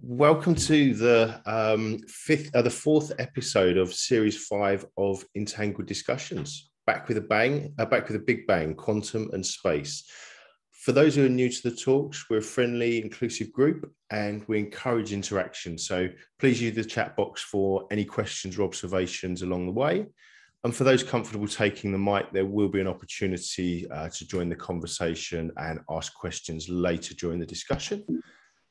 Welcome to the um, fifth, uh, the fourth episode of series five of Entangled Discussions. Back with a bang, uh, back with a big bang, quantum and space. For those who are new to the talks, we're a friendly, inclusive group and we encourage interaction. So please use the chat box for any questions or observations along the way. And for those comfortable taking the mic, there will be an opportunity uh, to join the conversation and ask questions later during the discussion.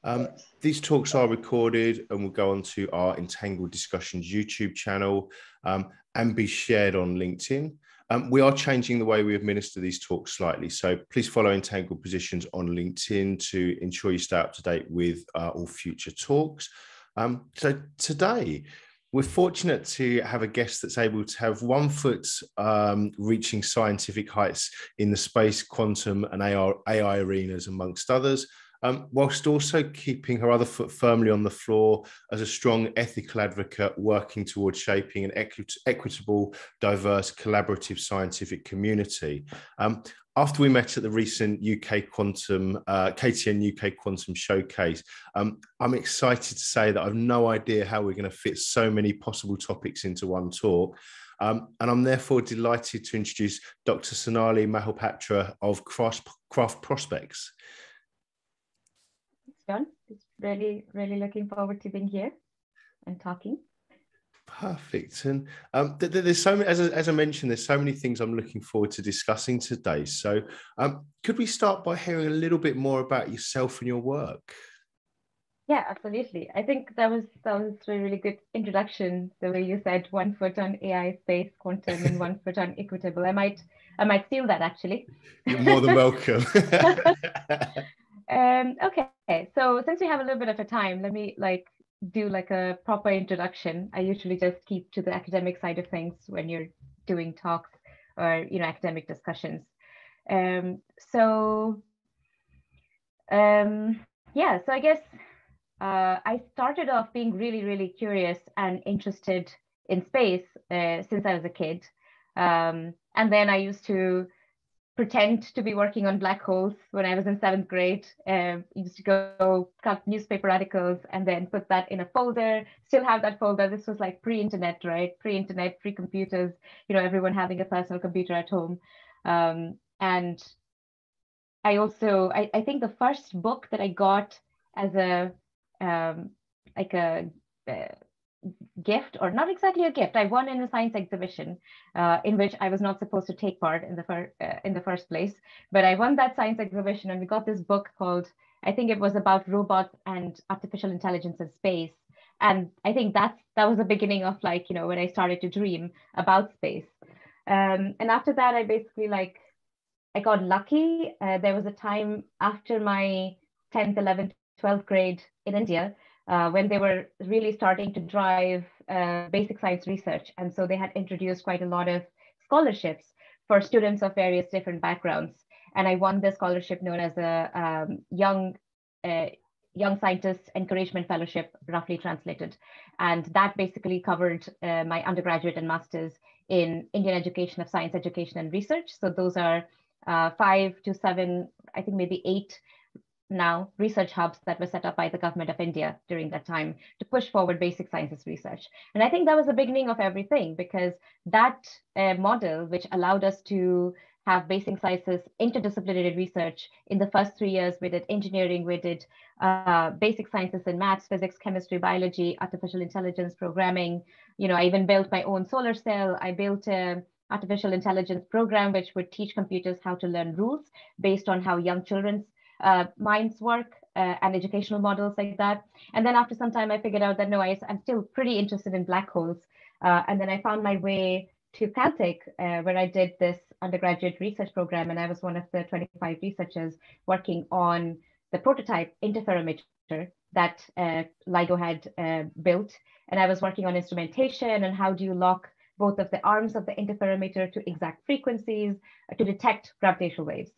Um, these talks are recorded and will go onto our Entangled Discussions YouTube channel um, and be shared on LinkedIn. Um, we are changing the way we administer these talks slightly. So please follow Entangled Discussions on LinkedIn to ensure you stay up to date with uh, all future talks. Um, so today, we're fortunate to have a guest that's able to have one foot um, reaching scientific heights in the space, quantum, and AI, AI arenas, amongst others, um, whilst also keeping her other foot firmly on the floor as a strong ethical advocate working towards shaping an equitable, diverse, collaborative scientific community. Um, after we met at the recent UK Quantum, uh, KTN UK Quantum Showcase, um, I'm excited to say that I've no idea how we're going to fit so many possible topics into one talk. Um, and I'm therefore delighted to introduce Dr. Sonali Mohapatra of Craft, Craft Prospects. John, it's really, really looking forward to being here and talking. Perfect. And um, th- th- there's so many, as I, as I mentioned, there's so many things I'm looking forward to discussing today. So, um, could we start by hearing a little bit more about yourself and your work? Yeah, absolutely. I think that was that was a really good introduction. The way you said one foot on AI, space, quantum, and one foot on equitable. I might I might steal that actually. You're more than welcome. um, okay, so since we have a little bit of a time, let me like do like a proper introduction. I usually just keep to the academic side of things when you're doing talks or you know academic discussions. Um, so um, yeah, so I guess uh, I started off being really really curious and interested in space uh, since I was a kid, um, and then I used to pretend to be working on black holes when I was in seventh grade. Uh, used to go cut newspaper articles and then put that in a folder. Still have that folder. This was like pre-internet, right? Pre-internet, pre-computers. You know, everyone having a personal computer at home. Um, and I also, I, I think the first book that I got as a um, like a uh, gift or not exactly a gift. I won in a science exhibition uh, in which i was not supposed to take part in the fir- uh, in the first place. But i won that science exhibition and we got this book called i think it was about robots and artificial intelligence in space. And i think that's that was the beginning of like you know when i started to dream about space. Um, and after that i basically like i got lucky. Uh, there was a time after my 10th 11th 12th grade in india uh, when they were really starting to drive uh, basic science research. And so they had introduced quite a lot of scholarships for students of various different backgrounds. And I won the scholarship known as a um, young uh, young scientist encouragement fellowship, roughly translated. And that basically covered uh, my undergraduate and master's in Indian education of science education and research. So those are uh, five to seven, I think maybe eight now research hubs that were set up by the government of India during that time to push forward basic sciences research. And I think that was the beginning of everything because that uh, model, which allowed us to have basic sciences interdisciplinary research in the first three years, we did engineering, we did uh, basic sciences in maths, physics, chemistry, biology, artificial intelligence, programming. You know, I even built my own solar cell. I built a artificial intelligence program which would teach computers how to learn rules based on how young children's uh, minds work uh, and educational models like that. And then after some time, I figured out that no, I, am still pretty interested in black holes. Uh, and then I found my way to Caltech, uh, where I did this undergraduate research program. And I was one of the 25 researchers working on the prototype interferometer that uh, LIGO had uh, built. And I was working on instrumentation and how do you lock both of the arms of the interferometer to exact frequencies to detect gravitational waves.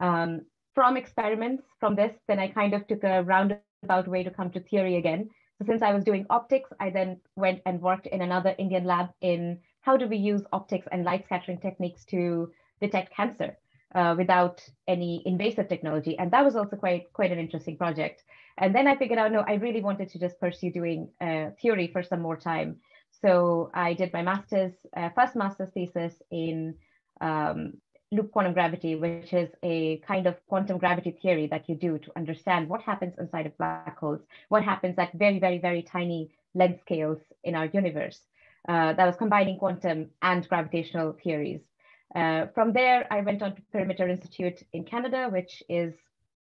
Um, from experiments from this, then I kind of took a roundabout way to come to theory again. So since I was doing optics, I then went and worked in another Indian lab in how do we use optics and light scattering techniques to detect cancer. uh, without any invasive technology. And that was also quite, quite an interesting project. And then I figured out, no, I really wanted to just pursue doing uh, theory for some more time. So I did my master's, uh, first master's thesis in um, loop quantum gravity, which is a kind of quantum gravity theory that you do to understand what happens inside of black holes, what happens at very, very, very tiny length scales in our universe. Uh, that was combining quantum and gravitational theories. Uh, from there, I went on to Perimeter Institute in Canada, which is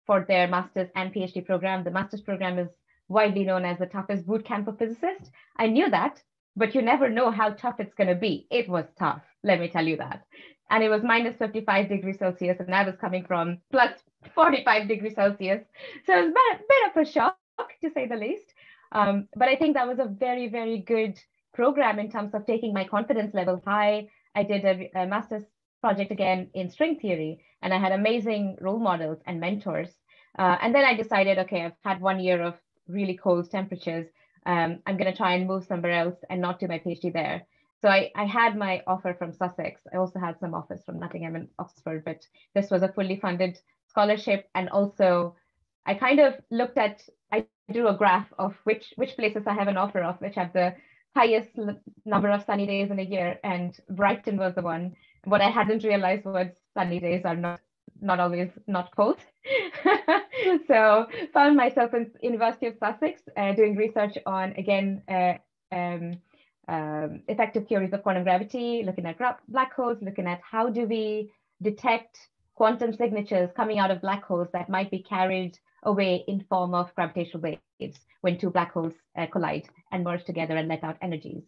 for their master's and PhD program. The master's program is widely known as the toughest boot camp of physicists. I knew that, but you never know how tough it's going to be. It was tough, let me tell you that. And it was minus 55 degrees Celsius, and I was coming from plus 45 degrees Celsius. So it was a bit of a shock, to say the least. Um, but I think that was a very, very good program in terms of taking my confidence level high. I did a, a master's project again in string theory, and I had amazing role models and mentors. Uh, and then I decided, okay, I've had one year of really cold temperatures. Um, I'm going to try and move somewhere else and not do my PhD there. So I, I had my offer from Sussex. I also had some offers from Nottingham and Oxford, but this was a fully funded scholarship. And also, I kind of looked at, I drew a graph of which which places I have an offer of, which have the highest number of sunny days in a year, and Brighton was the one. What I hadn't realized was sunny days are not not always not cold. so found myself in University of Sussex uh, doing research on again uh, um, um, effective theories of quantum gravity, looking at black holes, looking at how do we detect quantum signatures coming out of black holes that might be carried away in form of gravitational waves when two black holes uh, collide and merge together and let out energies.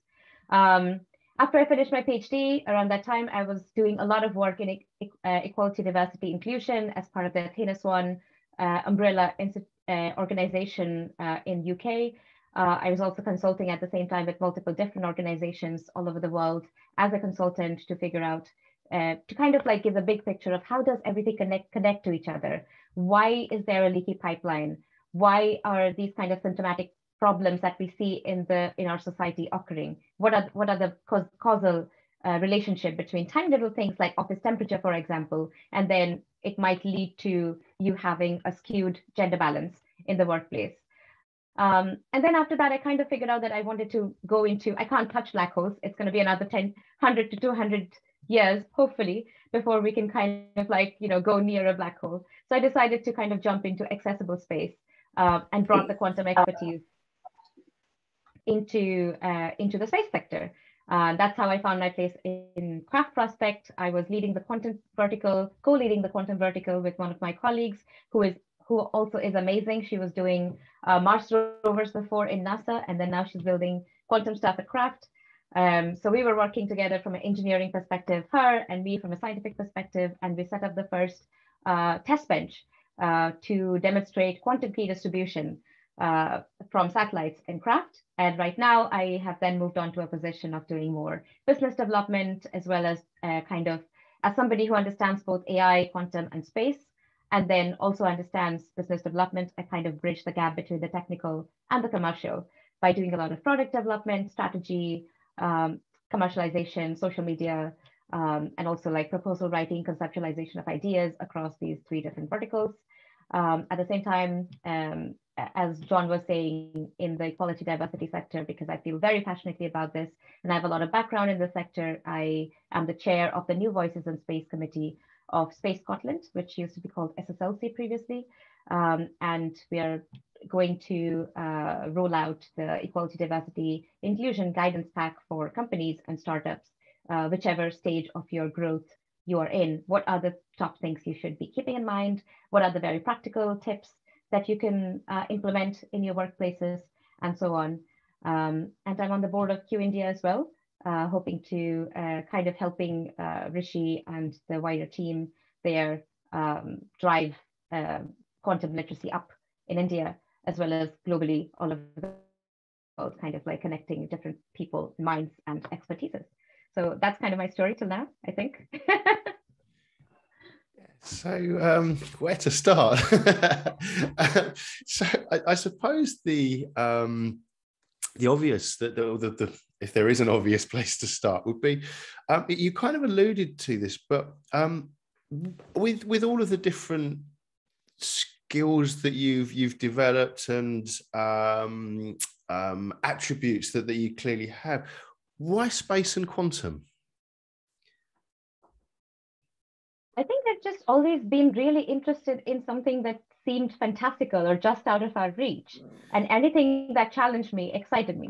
Um, after I finished my PhD, around that time, I was doing a lot of work in e uh, equality, diversity, inclusion as part of the AthenaSwan uh, umbrella uh, organization uh, in UK. Uh, I was also consulting at the same time with multiple different organizations all over the world as a consultant to figure out, uh, to kind of like give a big picture of how does everything connect, connect to each other? Why is there a leaky pipeline? Why are these kind of symptomatic problems that we see in the in our society occurring? What are what are the causal uh, relationship between tiny little things like office temperature, for example, and then it might lead to you having a skewed gender balance in the workplace. Um, and then after that, I kind of figured out that I wanted to go into, I can't touch black holes. It's going to be another 10, 100 to 200 years, hopefully, before we can kind of like, you know, go near a black hole. So I decided to kind of jump into accessible space uh, and brought the quantum expertise into, uh, into the space sector. Uh, that's how I found my place in Craft Prospect. I was leading the quantum vertical, co-leading the quantum vertical with one of my colleagues who is who also is amazing. She was doing uh, Mars rovers before in NASA, and then now she's building quantum stuff at Craft. Um, so we were working together from an engineering perspective, her and me from a scientific perspective, and we set up the first uh, test bench uh, to demonstrate quantum key distribution uh, from satellites in Craft. And right now, I have then moved on to a position of doing more business development, as well as uh, kind of as somebody who understands both AI, quantum, and space and then also understands business development and kind of bridge the gap between the technical and the commercial by doing a lot of product development, strategy, um, commercialization, social media, um, and also like proposal writing, conceptualization of ideas across these three different verticals. Um, at the same time, um, as John was saying, in the equality diversity sector, because I feel very passionately about this, and I have a lot of background in the sector, I am the chair of the New Voices in Space Committee, of Space Scotland, which used to be called SSLC previously. Um, and we are going to uh, roll out the equality, diversity, inclusion guidance pack for companies and startups, uh, whichever stage of your growth you are in. What are the top things you should be keeping in mind? What are the very practical tips that you can uh, implement in your workplaces and so on? Um, and I'm on the board of Q India as well, hoping to uh, kind of helping uh, Rishi and the wider team there um, drive uh, quantum literacy up in India as well as globally all of the world, kind of like connecting different people, minds, and expertises. So that's kind of my story till now, I think. so um, where to start? so I, I, suppose the um, the obvious that the, the, the if there is an obvious place to start would be um, you kind of alluded to this but um, with with all of the different skills that you've you've developed and um, um, attributes that, that you clearly have, why space and quantum? I think I've just always been really interested in something that seemed fantastical or just out of our reach. And anything that challenged me excited me.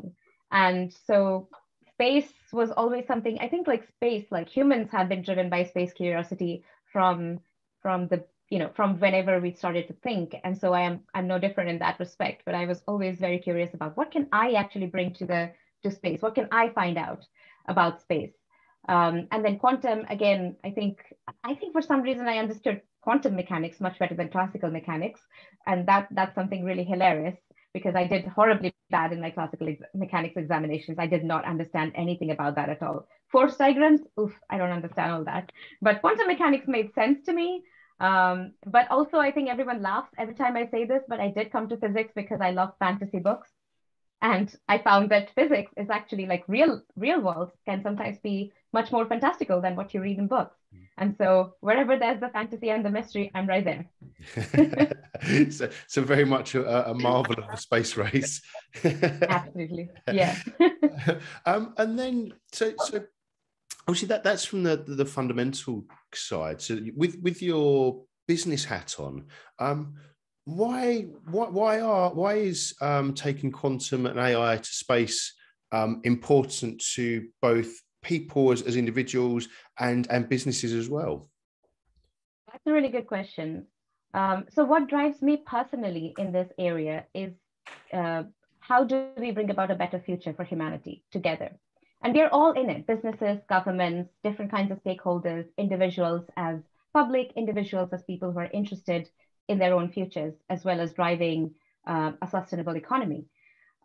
And so space was always something, I think like space, like humans have been driven by space curiosity from from the you know from whenever we started to think. And so i am i'm no different in that respect but i was always very curious about what can i actually bring to the to space? What can i find out about space? Um, and then quantum again i think i think for some reason i understood quantum mechanics much better than classical mechanics. And that that's something really hilarious because i did horribly bad in my classical ex- mechanics examinations. I did not understand anything about that at all. Force diagrams? Oof i don't understand all that. But quantum mechanics made sense to me. Um, but also, I think everyone laughs every time I say this, but I did come to physics because I love fantasy books. And I found that physics is actually like real, real world can sometimes be much more fantastical than what you read in books. And so wherever there's the fantasy and the mystery, I'm right there. so, so very much a, a marvel of the space race. Absolutely. Yeah. um, and then, so, so obviously that that's from the the fundamental side. So with with your business hat on, um, why why why are why is um, taking quantum and AI to space um, important to both people as, as individuals and and businesses as well? That's a really good question. Um, so what drives me personally in this area is uh, how do we bring about a better future for humanity together? And we're all in it businesses, governments, different kinds of stakeholders, individuals as public, individuals as people who are interested in their own futures, as well as driving uh, a sustainable economy.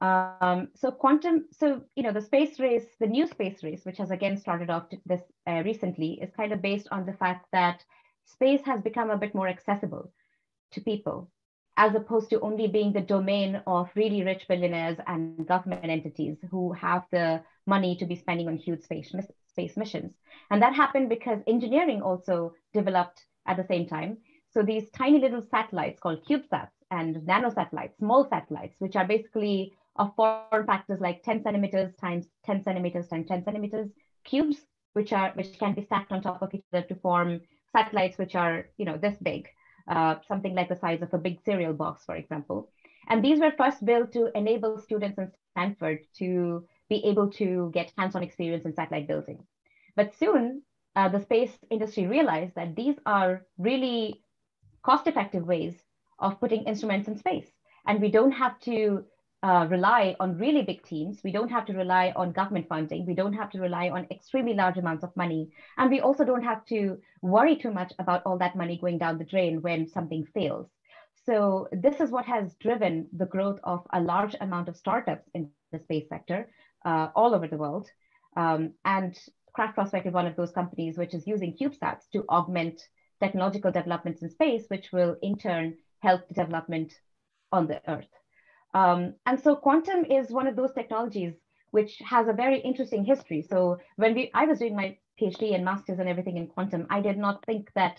Um, so quantum, so you know, the space race, the new space race, which has again started off this uh, recently, is kind of based on the fact that space has become a bit more accessible to people as opposed to only being the domain of really rich billionaires and government entities who have the money to be spending on huge space, space missions. And that happened because engineering also developed at the same time. So these tiny little satellites called CubeSats and nanosatellites, small satellites, which are basically of form factors like 10 centimeters times 10 centimeters times 10 centimeters cubes, which are which can be stacked on top of each other to form satellites which are you know this big uh, something like the size of a big cereal box, for example. And these were first built to enable students in Stanford to be able to get hands-on experience in satellite building. But soon, uh, the space industry realized that these are really cost-effective ways of putting instruments in space. And we don't have to uh, rely on really big teams. We don't have to rely on government funding. We don't have to rely on extremely large amounts of money. And we also don't have to worry too much about all that money going down the drain when something fails. So this is what has driven the growth of a large amount of startups in the space sector uh, all over the world. Um, and Craft Prospect is one of those companies which is using CubeSats to augment technological developments in space, which will in turn help the development on the Earth. Um, and so quantum is one of those technologies which has a very interesting history. So when we, I was doing my PhD and masters and everything in quantum, I did not think that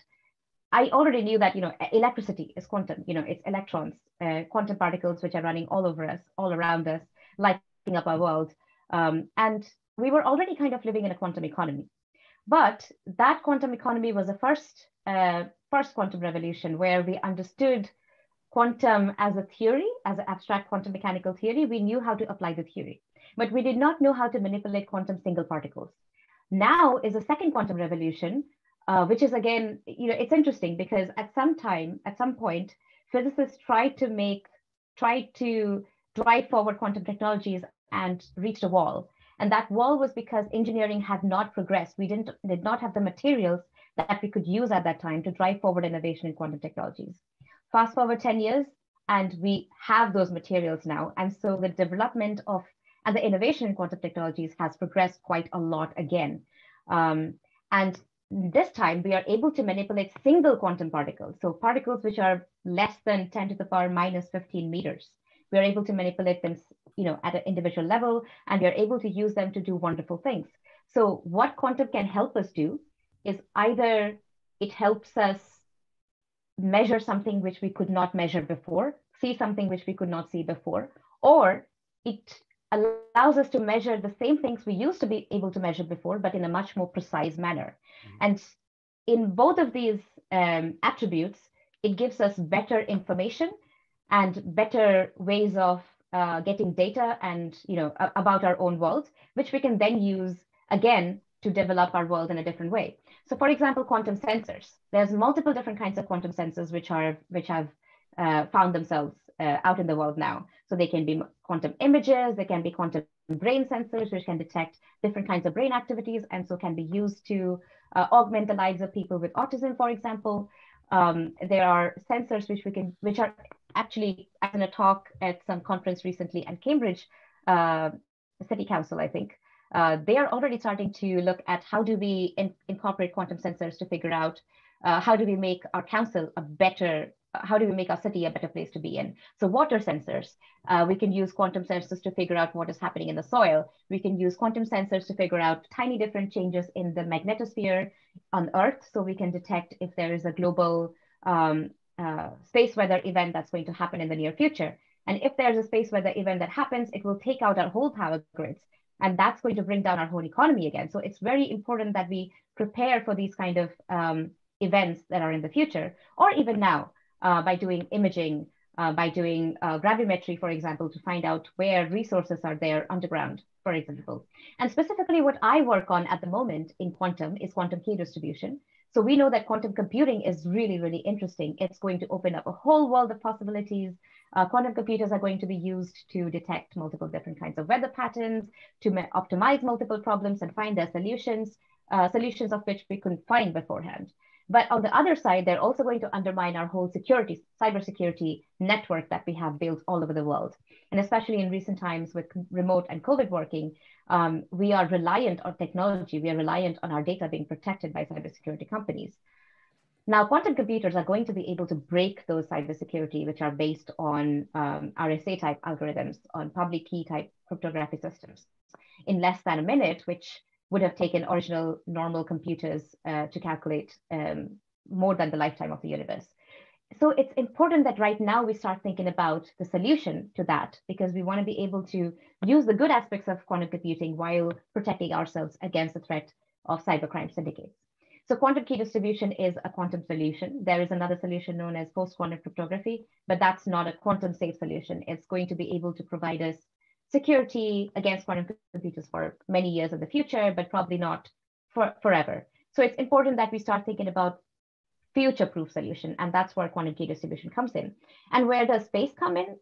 I already knew that you know electricity is quantum. You know, it's electrons, uh, quantum particles which are running all over us, all around us, lighting up our world. Um, and we were already kind of living in a quantum economy. But that quantum economy was the first uh, first quantum revolution where we understood quantum as a theory, as an abstract quantum mechanical theory, we knew how to apply the theory, but we did not know how to manipulate quantum single particles. Now is a second quantum revolution, uh, which is again, you know, it's interesting because at some time, at some point, physicists tried to make, tried to drive forward quantum technologies and reached a wall. And that wall was because engineering had not progressed. We didn't did not have the materials that we could use at that time to drive forward innovation in quantum technologies. Fast forward 10 years, and we have those materials now. And so the development of and the innovation in quantum technologies has progressed quite a lot again. Um, and this time we are able to manipulate single quantum particles. So particles which are less than 10 to the power minus 15 meters. We are able to manipulate them you know, at an individual level, and we are able to use them to do wonderful things. So what quantum can help us do is either it helps us measure something which we could not measure before, see something which we could not see before, or it allows us to measure the same things we used to be able to measure before, but in a much more precise manner. Mm-hmm. And in both of these um, attributes, it gives us better information and better ways of uh, getting data and you know about our own world, which we can then use again to develop our world in a different way. So, for example, quantum sensors. There's multiple different kinds of quantum sensors which are which have uh, found themselves uh, out in the world now. So they can be quantum images, they can be quantum brain sensors, which can detect different kinds of brain activities, and so can be used to uh, augment the lives of people with autism, for example. Um, there are sensors which we can, which are actually in a talk at some conference recently at Cambridge uh, City Council, I think. Uh, they are already starting to look at how do we in, incorporate quantum sensors to figure out uh, how do we make our council a better how do we make our city a better place to be in? So water sensors, uh, we can use quantum sensors to figure out what is happening in the soil. We can use quantum sensors to figure out tiny different changes in the magnetosphere on Earth, so we can detect if there is a global um, uh, space weather event that's going to happen in the near future. And if there's a space weather event that happens, it will take out our whole power grids. And that's going to bring down our whole economy again. So it's very important that we prepare for these kind of um, events that are in the future, or even now uh, by doing imaging, uh, by doing uh, gravimetry, for example, to find out where resources are there underground, for example. And specifically what I work on at the moment in quantum is quantum key distribution. So we know that quantum computing is really, really interesting. It's going to open up a whole world of possibilities. Uh, quantum computers are going to be used to detect multiple different kinds of weather patterns, to optimize multiple problems and find their solutions, uh, solutions of which we couldn't find beforehand. But on the other side, they're also going to undermine our whole security, cybersecurity network that we have built all over the world. And especially in recent times with remote and COVID working, um, we are reliant on technology. We are reliant on our data being protected by cybersecurity companies. Now, quantum computers are going to be able to break those cybersecurity, which are based on um, RSA type algorithms, on public key type cryptography systems, in less than a minute, which would have taken original normal computers uh, to calculate um, more than the lifetime of the universe. So it's important that right now we start thinking about the solution to that because we want to be able to use the good aspects of quantum computing while protecting ourselves against the threat of cybercrime syndicates. So quantum key distribution is a quantum solution. There is another solution known as post-quantum cryptography, but that's not a quantum safe solution. It's going to be able to provide us security against quantum computers for many years in the future, but probably not for forever. So it's important that we start thinking about future-proof solution, and that's where quantum key distribution comes in. And where does space come in?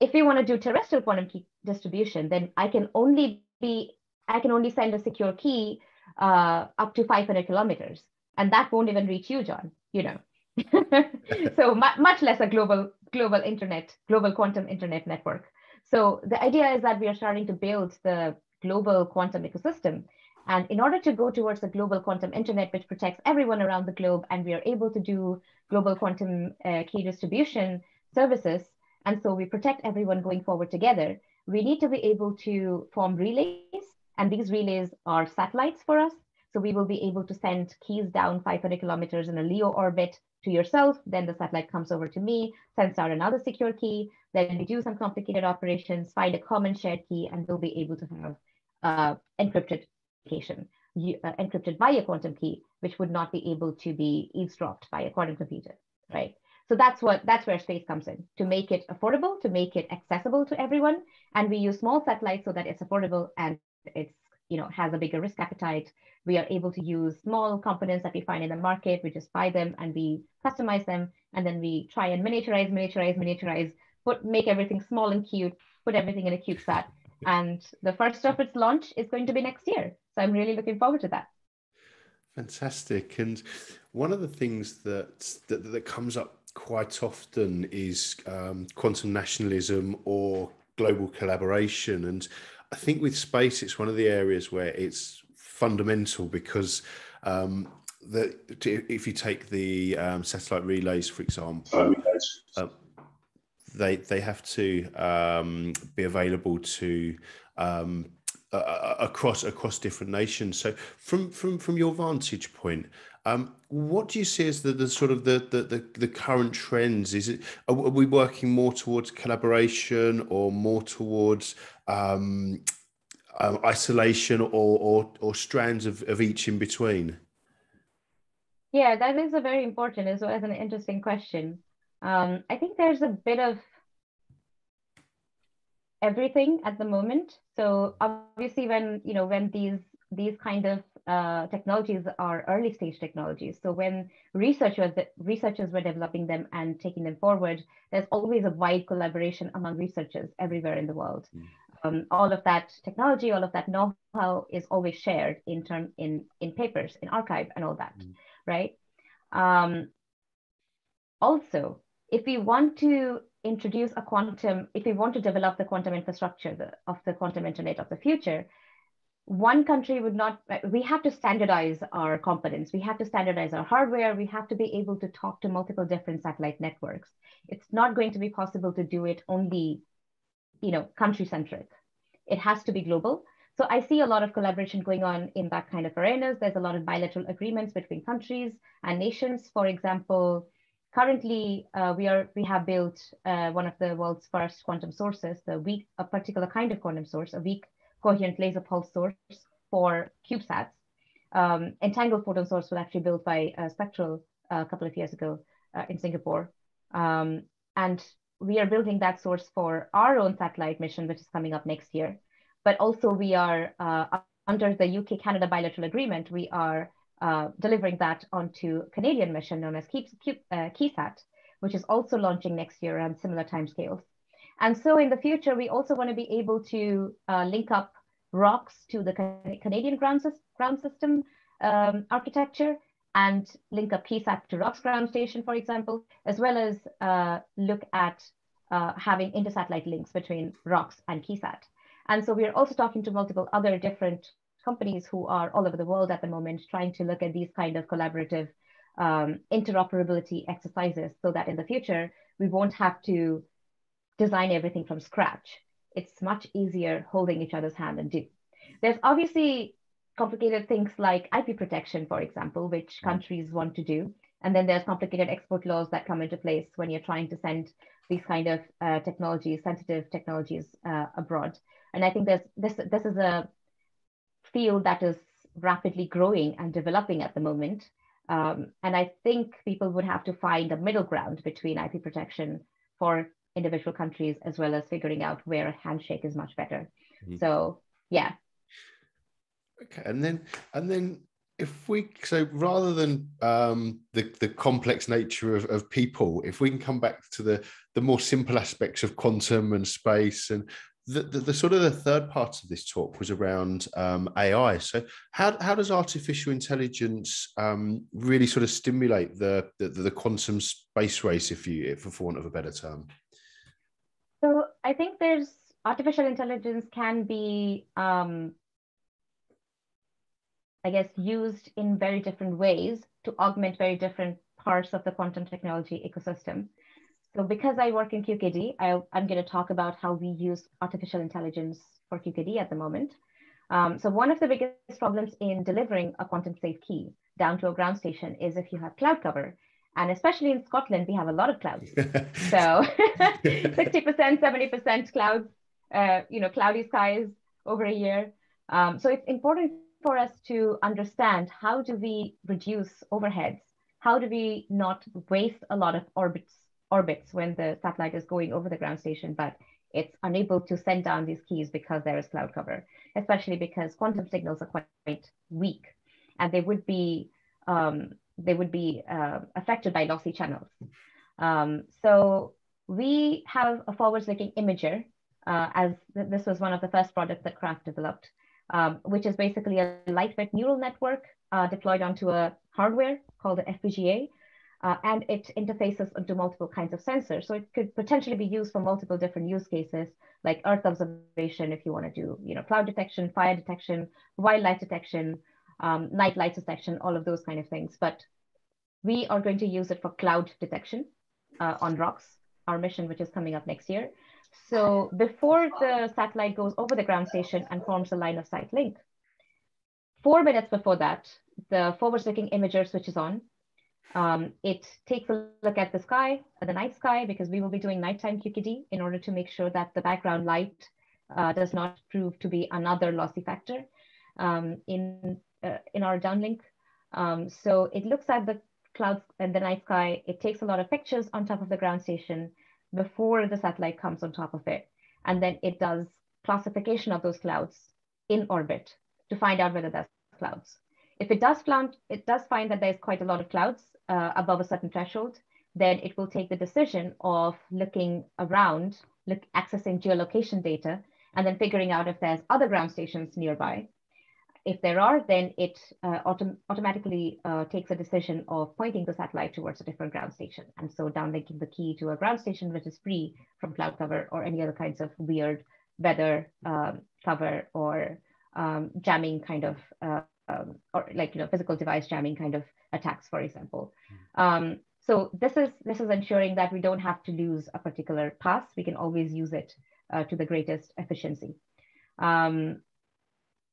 If we want to do terrestrial quantum key distribution, then I can only be I can only send a secure key uh, up to 500 kilometers, and that won't even reach you, John. You know, so mu- much less a global global internet, global quantum internet network. So the idea is that we are starting to build the global quantum ecosystem. And in order to go towards a global quantum internet, which protects everyone around the globe, and we are able to do global quantum uh, key distribution services, and so we protect everyone going forward together, we need to be able to form relays. And these relays are satellites for us. So we will be able to send keys down 500 kilometers in a LEO orbit to yourself. Then the satellite comes over to me, sends out another secure key. Then we do some complicated operations, find a common shared key, and we'll be able to have uh, encrypted communication, uh, encrypted by a quantum key, which would not be able to be eavesdropped by a quantum computer, right? So that's what that's where space comes in to make it affordable, to make it accessible to everyone, and we use small satellites so that it's affordable and it's you know has a bigger risk appetite. We are able to use small components that we find in the market. We just buy them and we customize them, and then we try and miniaturize, miniaturize, miniaturize put make everything small and cute, put everything in a CubeSat. And the first of its launch is going to be next year. So I'm really looking forward to that. Fantastic. And one of the things that that, that comes up quite often is um, quantum nationalism or global collaboration. And I think with space, it's one of the areas where it's fundamental because um, that if you take the um, satellite relays, for example, uh, they they have to um, be available to um, uh, across across different nations. So, from from from your vantage point, um, what do you see as the, the sort of the, the, the the current trends? Is it are we working more towards collaboration or more towards um, um, isolation or, or or strands of, of each in between? Yeah, that is a very important as well as an interesting question. Um, I think there's a bit of everything at the moment. So obviously, when you know when these these kind of uh, technologies are early stage technologies. So when researchers researchers were developing them and taking them forward, there's always a wide collaboration among researchers everywhere in the world. Mm. Um, all of that technology, all of that know-how is always shared in term in in papers, in arXiv, and all that, mm. right? Um, also, if we want to introduce a quantum, if we want to develop the quantum infrastructure the, of the quantum internet of the future, one country would not, we have to standardize our components. We have to standardize our hardware. We have to be able to talk to multiple different satellite networks. It's not going to be possible to do it only, you know, country centric. It has to be global. So I see a lot of collaboration going on in that kind of arenas. There's a lot of bilateral agreements between countries and nations. For example, currently uh, we are we have built uh, one of the world's first quantum sources, the weak a particular kind of quantum source, a weak coherent laser pulse source for CubeSats. Um, entangled photon source was actually built by uh, SpeQtral a couple of years ago uh, in Singapore, um, and we are building that source for our own satellite mission, which is coming up next year. But also we are uh, under the UK Canada bilateral agreement, we are uh, delivering that onto Canadian mission known as uh, QEYSSat, which is also launching next year around similar timescales. And so in the future, we also want to be able to uh, link up ROKS to the Canadian ground, ground system um, architecture and link up QEYSSat to ROKS ground station, for example, as well as uh, look at uh, having intersatellite links between ROKS and QEYSSat. And so we are also talking to multiple other different companies who are all over the world at the moment trying to look at these kind of collaborative um, interoperability exercises so that in the future we won't have to design everything from scratch. It's much easier holding each other's hand and do. There's obviously complicated things like IP protection, for example, which mm. countries want to do. And then there's complicated export laws that come into place when you're trying to send these kind of uh, technologies, sensitive technologies uh, abroad. And I think there's this this is a field that is rapidly growing and developing at the moment. Um, and I think people would have to find a middle ground between IP protection for individual countries as well as figuring out where a handshake is much better. Mm-hmm. So yeah. Okay, and then and then if we so rather than um, the the complex nature of, of people, if we can come back to the the more simple aspects of quantum and space and the, the, the, sort of the third part of this talk was around um, AI. So, how, how does artificial intelligence um, really sort of stimulate the, the, the quantum space race, if you, for want of a better term? So, I think there's artificial intelligence can be, um, I guess, used in very different ways to augment very different parts of the quantum technology ecosystem. So because I work in QKD, I, am going to talk about how we use artificial intelligence for QKD at the moment. Um, so one of the biggest problems in delivering a quantum safe key down to a ground station is if you have cloud cover. And especially in Scotland, we have a lot of clouds. so 60%, 70% clouds, uh, you know, cloudy skies over a year. Um, so it's important for us to understand how do we reduce overheads? How do we not waste a lot of orbits orbits when the satellite is going over the ground station, but it's unable to send down these keys because there is cloud cover, especially because quantum signals are quite weak and they would be um, they would be uh, affected by lossy channels. Um, so we have a forward-looking imager, uh, as th this was one of the first products that Craft developed, um, which is basically a lightweight neural network uh, deployed onto a hardware called the FPGA, uh, and it interfaces onto multiple kinds of sensors. So it could potentially be used for multiple different use cases, like Earth observation, if you want to do, you know, cloud detection, fire detection, wildlife detection, um, night light detection, all of those kind of things. But we are going to use it for cloud detection uh, on ROKS, our mission, which is coming up next year. So before the satellite goes over the ground station and forms a line of sight link, four minutes before that, the forward-looking imager switches on. Um, it takes a look at the sky, the night sky, because we will be doing nighttime QKD in order to make sure that the background light uh, does not prove to be another lossy factor um, in, uh, in our downlink. Um, so it looks at the clouds and the night sky. It takes a lot of pictures on top of the ground station before the satellite comes on top of it. And then it does classification of those clouds in orbit to find out whether that's clouds. If it does it does find that there's quite a lot of clouds uh, above a certain threshold, then it will take the decision of looking around, look, accessing geolocation data, and then figuring out if there's other ground stations nearby if there are, then it uh, autom automatically uh, takes a decision of pointing the satellite towards a different ground station. And so downlinking the key to a ground station which is free from cloud cover or any other kinds of weird weather um, cover or um, jamming kind of, uh, um, or like, you know, physical device jamming kind of attacks, for example. Um, so this is, this is ensuring that we don't have to lose a particular pass. We can always use it uh, to the greatest efficiency. Um,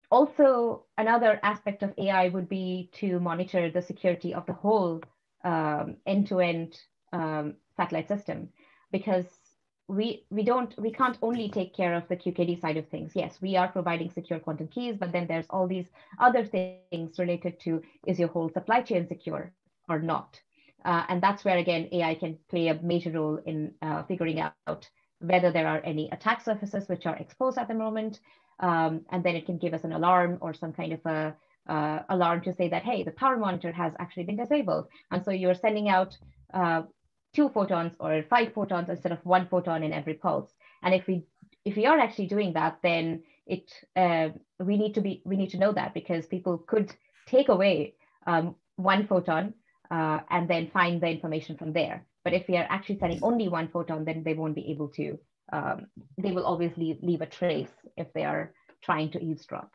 also, another aspect of AI would be to monitor the security of the whole um, end-to-end um, satellite system, because we we don't we can't only take care of the QKD side of things. Yes, we are providing secure quantum keys, but then there's all these other things related to is your whole supply chain secure or not, uh, and that's where again AI can play a major role in uh, figuring out whether there are any attack surfaces which are exposed at the moment, um, and then it can give us an alarm or some kind of a uh, alarm to say that, hey, the power monitor has actually been disabled. And so you're sending out uh, two photons or five photons instead of one photon in every pulse. And if we if we are actually doing that, then it uh, we need to be we need to know that because people could take away um, one photon uh, and then find the information from there. But if we are actually sending only one photon, then they won't be able to um, they will always leave, leave a trace if they are trying to eavesdrop.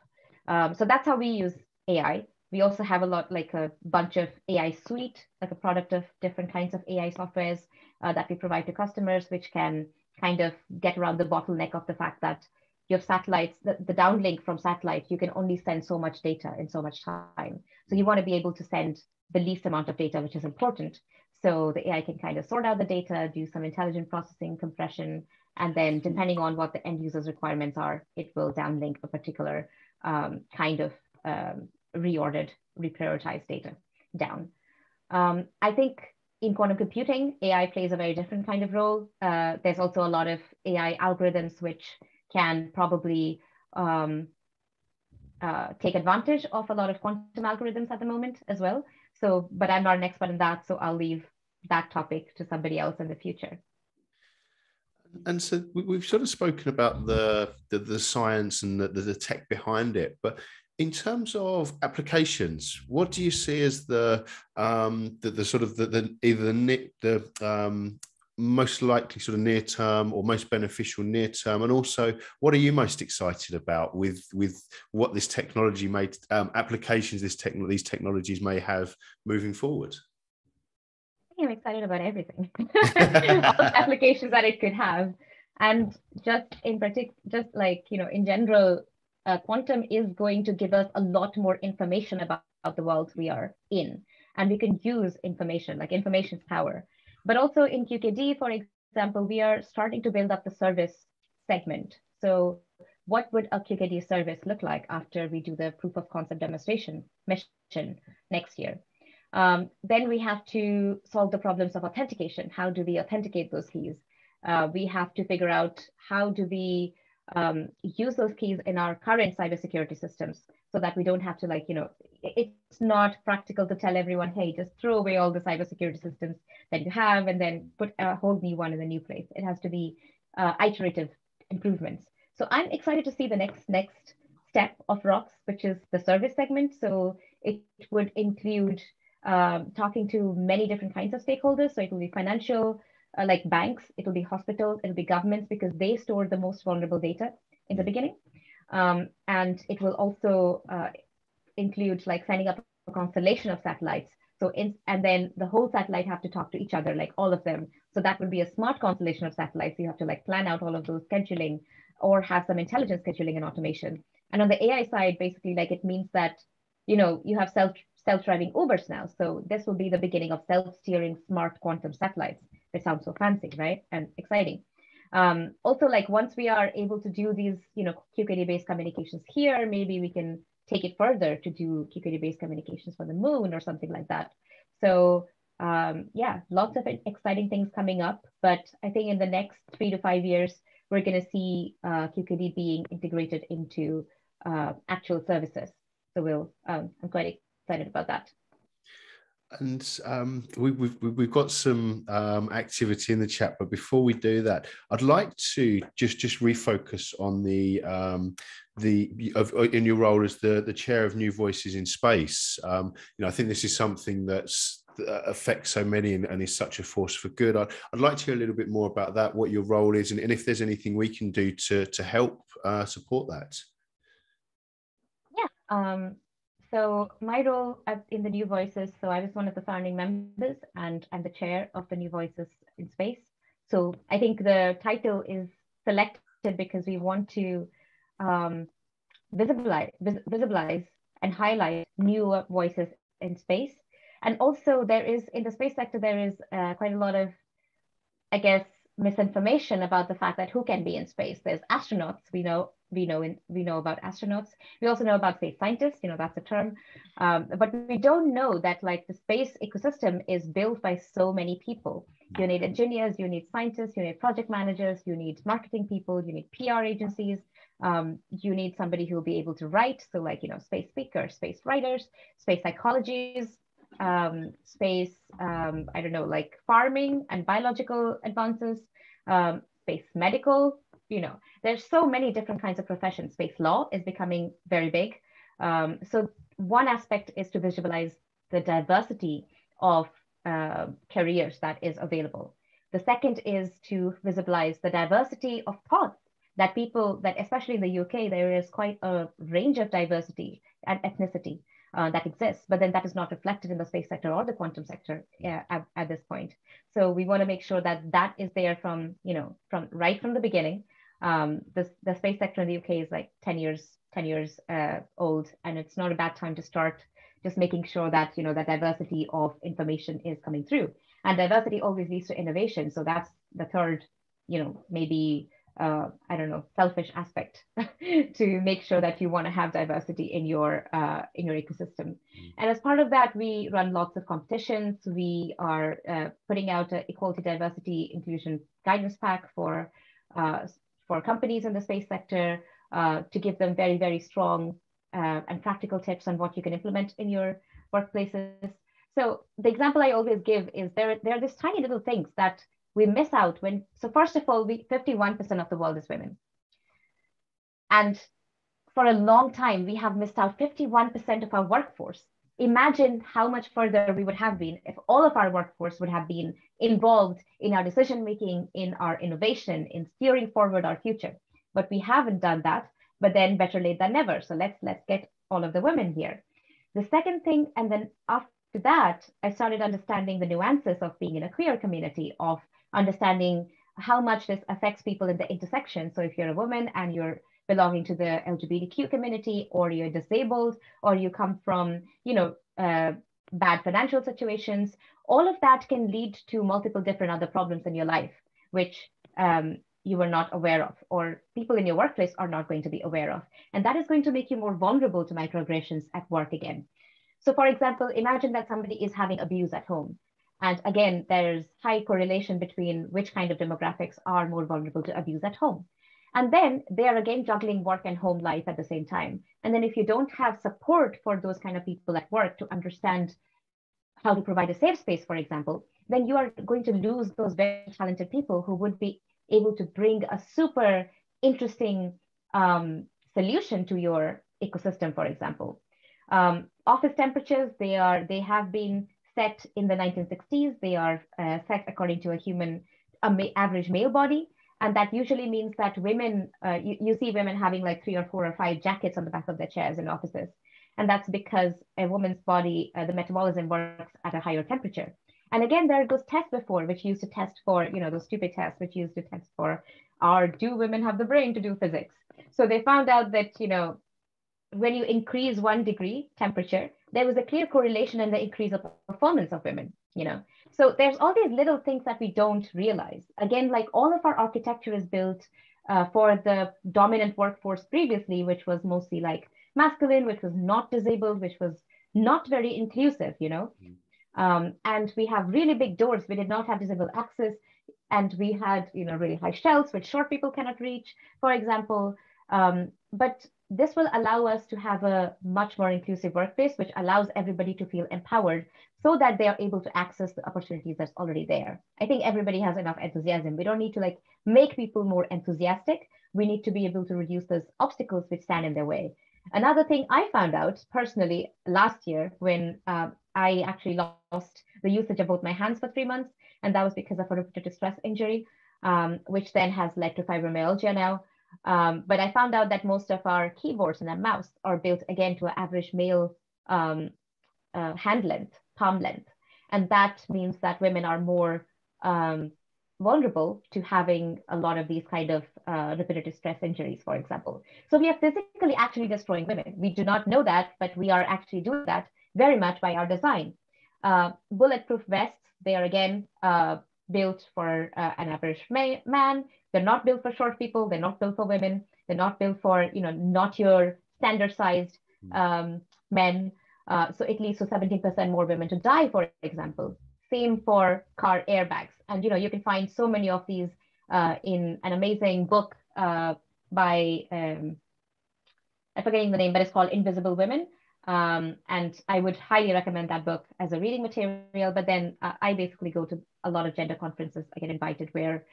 Um, so that's how we use AI. We also have a lot like a bunch of AI suite, like a product of different kinds of AI softwares uh, that we provide to customers, which can kind of get around the bottleneck of the fact that you have satellites, the, the downlink from satellite, you can only send so much data in so much time. So you want to be able to send the least amount of data, which is important. So the AI can kind of sort out the data, do some intelligent processing, compression, and then depending on what the end user's requirements are, it will downlink a particular um, kind of um, reordered, reprioritized data down. Um, I think in quantum computing, AI plays a very different kind of role. Uh, there's also a lot of AI algorithms which can probably um, uh, take advantage of a lot of quantum algorithms at the moment as well. So, but I'm not an expert in that, so I'll leave that topic to somebody else in the future and so we've sort of spoken about the the, the science and the, the tech behind it, but in terms of applications, what do you see as the um, the, the sort of the, the either the, the um, most likely sort of near term or most beneficial near term, and also what are you most excited about with with what this technology may um, applications this tech these technologies may have moving forward? I'm excited about everything, all the applications that it could have. And just in particular, just like, you know, in general, uh, quantum is going to give us a lot more information about, about the world we are in. And we can use information, like information power. But also in QKD, for example, we are starting to build up the service segment. So what would a QKD service look like after we do the proof of concept demonstration mission next year? Um, then we have to solve the problems of authentication. How do we authenticate those keys? Uh, we have to figure out how do we um, use those keys in our current cybersecurity systems so that we don't have to like, you know, it's not practical to tell everyone, hey, just throw away all the cybersecurity systems that you have and then put a whole new one in a new place. It has to be uh, iterative improvements. So I'm excited to see the next next step of ROKS which is the service segment. So it would include um, talking to many different kinds of stakeholders. So it will be financial, uh, like banks, it will be hospitals, it'll be governments because they store the most vulnerable data in the beginning. Um, and it will also uh, include like signing up a constellation of satellites so in, and then the whole satellite have to talk to each other, like all of them. So that would be a smart constellation of satellites. You have to like plan out all of those scheduling or have some intelligent scheduling and automation. And on the AI side, basically like it means that, you know, you have self self-driving Ubers now. So this will be the beginning of self-steering smart quantum satellites. It sounds so fancy, right? And exciting. Um, also, like once we are able to do these, you know, QKD-based communications here, maybe we can take it further to do QKD-based communications for the moon or something like that. So um, yeah, lots of exciting things coming up. But I think in the next three to five years, we're going to see uh, QKD being integrated into uh, actual services. So we'll, um, I'm quite excited about that. And um, we, have we've, we've got some um, activity in the chat, but before we do that, I'd like to just just refocus on the um, the of, in your role as the the chair of New Voices in Space. Um, you know, I think this is something that's that affects so many and, and, is such a force for good. I'd, I'd like to hear a little bit more about that, what your role is, and, and if there's anything we can do to to help uh, support that. Yeah. So my role at, in the New Voices, so I was one of the founding members and I'm the chair of the New Voices in Space. So I think the title is selected because we want to um, visibilize, vis- visibilize and highlight new voices in space. And also there is, in the space sector, there is uh, quite a lot of, I guess, misinformation about the fact that who can be in space. There's astronauts, we know we know in, we know about astronauts. We also know about space scientists. You know that's a term, um, but we don't know that like the space ecosystem is built by so many people. You need engineers, you need scientists, you need project managers, you need marketing people, you need PR agencies. Um, you need somebody who will be able to write. So like you know space speakers, space writers, space psychologists, um, space um, I don't know like farming and biological advances, um, space medical you know, there's so many different kinds of professions. Space law is becoming very big. Um, so one aspect is to visualize the diversity of uh, careers that is available. The second is to visualize the diversity of thoughts that people, that especially in the UK, there is quite a range of diversity and ethnicity uh, that exists, but then that is not reflected in the space sector or the quantum sector at, at, this point. So we want to make sure that that is there from, you know, from right from the beginning, um, the, the space sector in the UK is like 10 years 10 years uh, old and it's not a bad time to start just making sure that you know that diversity of information is coming through and diversity always leads to innovation so that's the third you know maybe uh, I don't know selfish aspect to make sure that you want to have diversity in your uh, in your ecosystem. Mm-hmm. And as part of that, we run lots of competitions. We are uh, putting out an equality, diversity, inclusion guidance pack for uh, for companies in the space sector uh, to give them very, very strong uh, and practical tips on what you can implement in your workplaces. So the example I always give is there, there are these tiny little things that we miss out when, so first of all, we 51% of the world is women. And for a long time, we have missed out 51% of our workforce imagine how much further we would have been if all of our workforce would have been involved in our decision making, in our innovation, in steering forward our future. But we haven't done that. But then better late than never. So let's let's get all of the women here. The second thing, and then after that, I started understanding the nuances of being in a queer community, of understanding how much this affects people in the intersection. So if you're a woman and you're belonging to the LGBTQ community, or you're disabled, or you come from, you know, uh, bad financial situations, all of that can lead to multiple different other problems in your life, which um, you were not aware of, or people in your workplace are not going to be aware of. And that is going to make you more vulnerable to microaggressions at work again. So, for example, imagine that somebody is having abuse at home. And again, there's high correlation between which kind of demographics are more vulnerable to abuse at home. And then they are again juggling work and home life at the same time. And then if you don't have support for those kind of people at work to understand how to provide a safe space, for example, then you are going to lose those very talented people who would be able to bring a super interesting um, solution to your ecosystem, for example. Um, office temperatures, they are they have been set in the 1960s. They are uh, set according to a human a ma average male body. And that usually means that women, uh, you, you see women having like three or four or five jackets on the back of their chairs in offices. And that's because a woman's body, uh, the metabolism works at a higher temperature. And again, there are those tests before, which used to test for, you know, those stupid tests, which used to test for, are do women have the brain to do physics? So they found out that, you know, when you increase one degree temperature, there was a clear correlation in the increase of performance of women, you know. So there's all these little things that we don't realize. Again, like all of our architecture is built uh, for the dominant workforce previously, which was mostly like masculine, which was not disabled, which was not very inclusive, you know. Mm. Um, and we have really big doors. We did not have disabled access, and we had, you know, really high shelves which short people cannot reach, for example. Um, but this will allow us to have a much more inclusive workplace, which allows everybody to feel empowered so that they are able to access the opportunities that's already there. I think everybody has enough enthusiasm. We don't need to like make people more enthusiastic. We need to be able to reduce those obstacles which stand in their way. Another thing I found out personally last year when uh, I actually lost the usage of both my hands for three months, and that was because of a repetitive stress injury, um, which then has led to fibromyalgia now. Um, but I found out that most of our keyboards and our mouse are built again to an average male um, uh, hand length, palm length. And that means that women are more um, vulnerable to having a lot of these kind of uh, repetitive stress injuries, for example. So we are physically actually destroying women. We do not know that, but we are actually doing that very much by our design. Uh, bulletproof vests, they are again uh, built for uh, an average man. They're not built for short people. They're not built for women. They're not built for, you know, not your standard sized hmm. um, men. Uh, so it leads to 17% more women to die, for example. Same for car airbags. And, you know, you can find so many of these uh, in an amazing book uh, by, um, I'm forgetting the name, but it's called Invisible Women. Um, and I would highly recommend that book as a reading material. But then uh, I basically go to a lot of gender conferences. I get invited where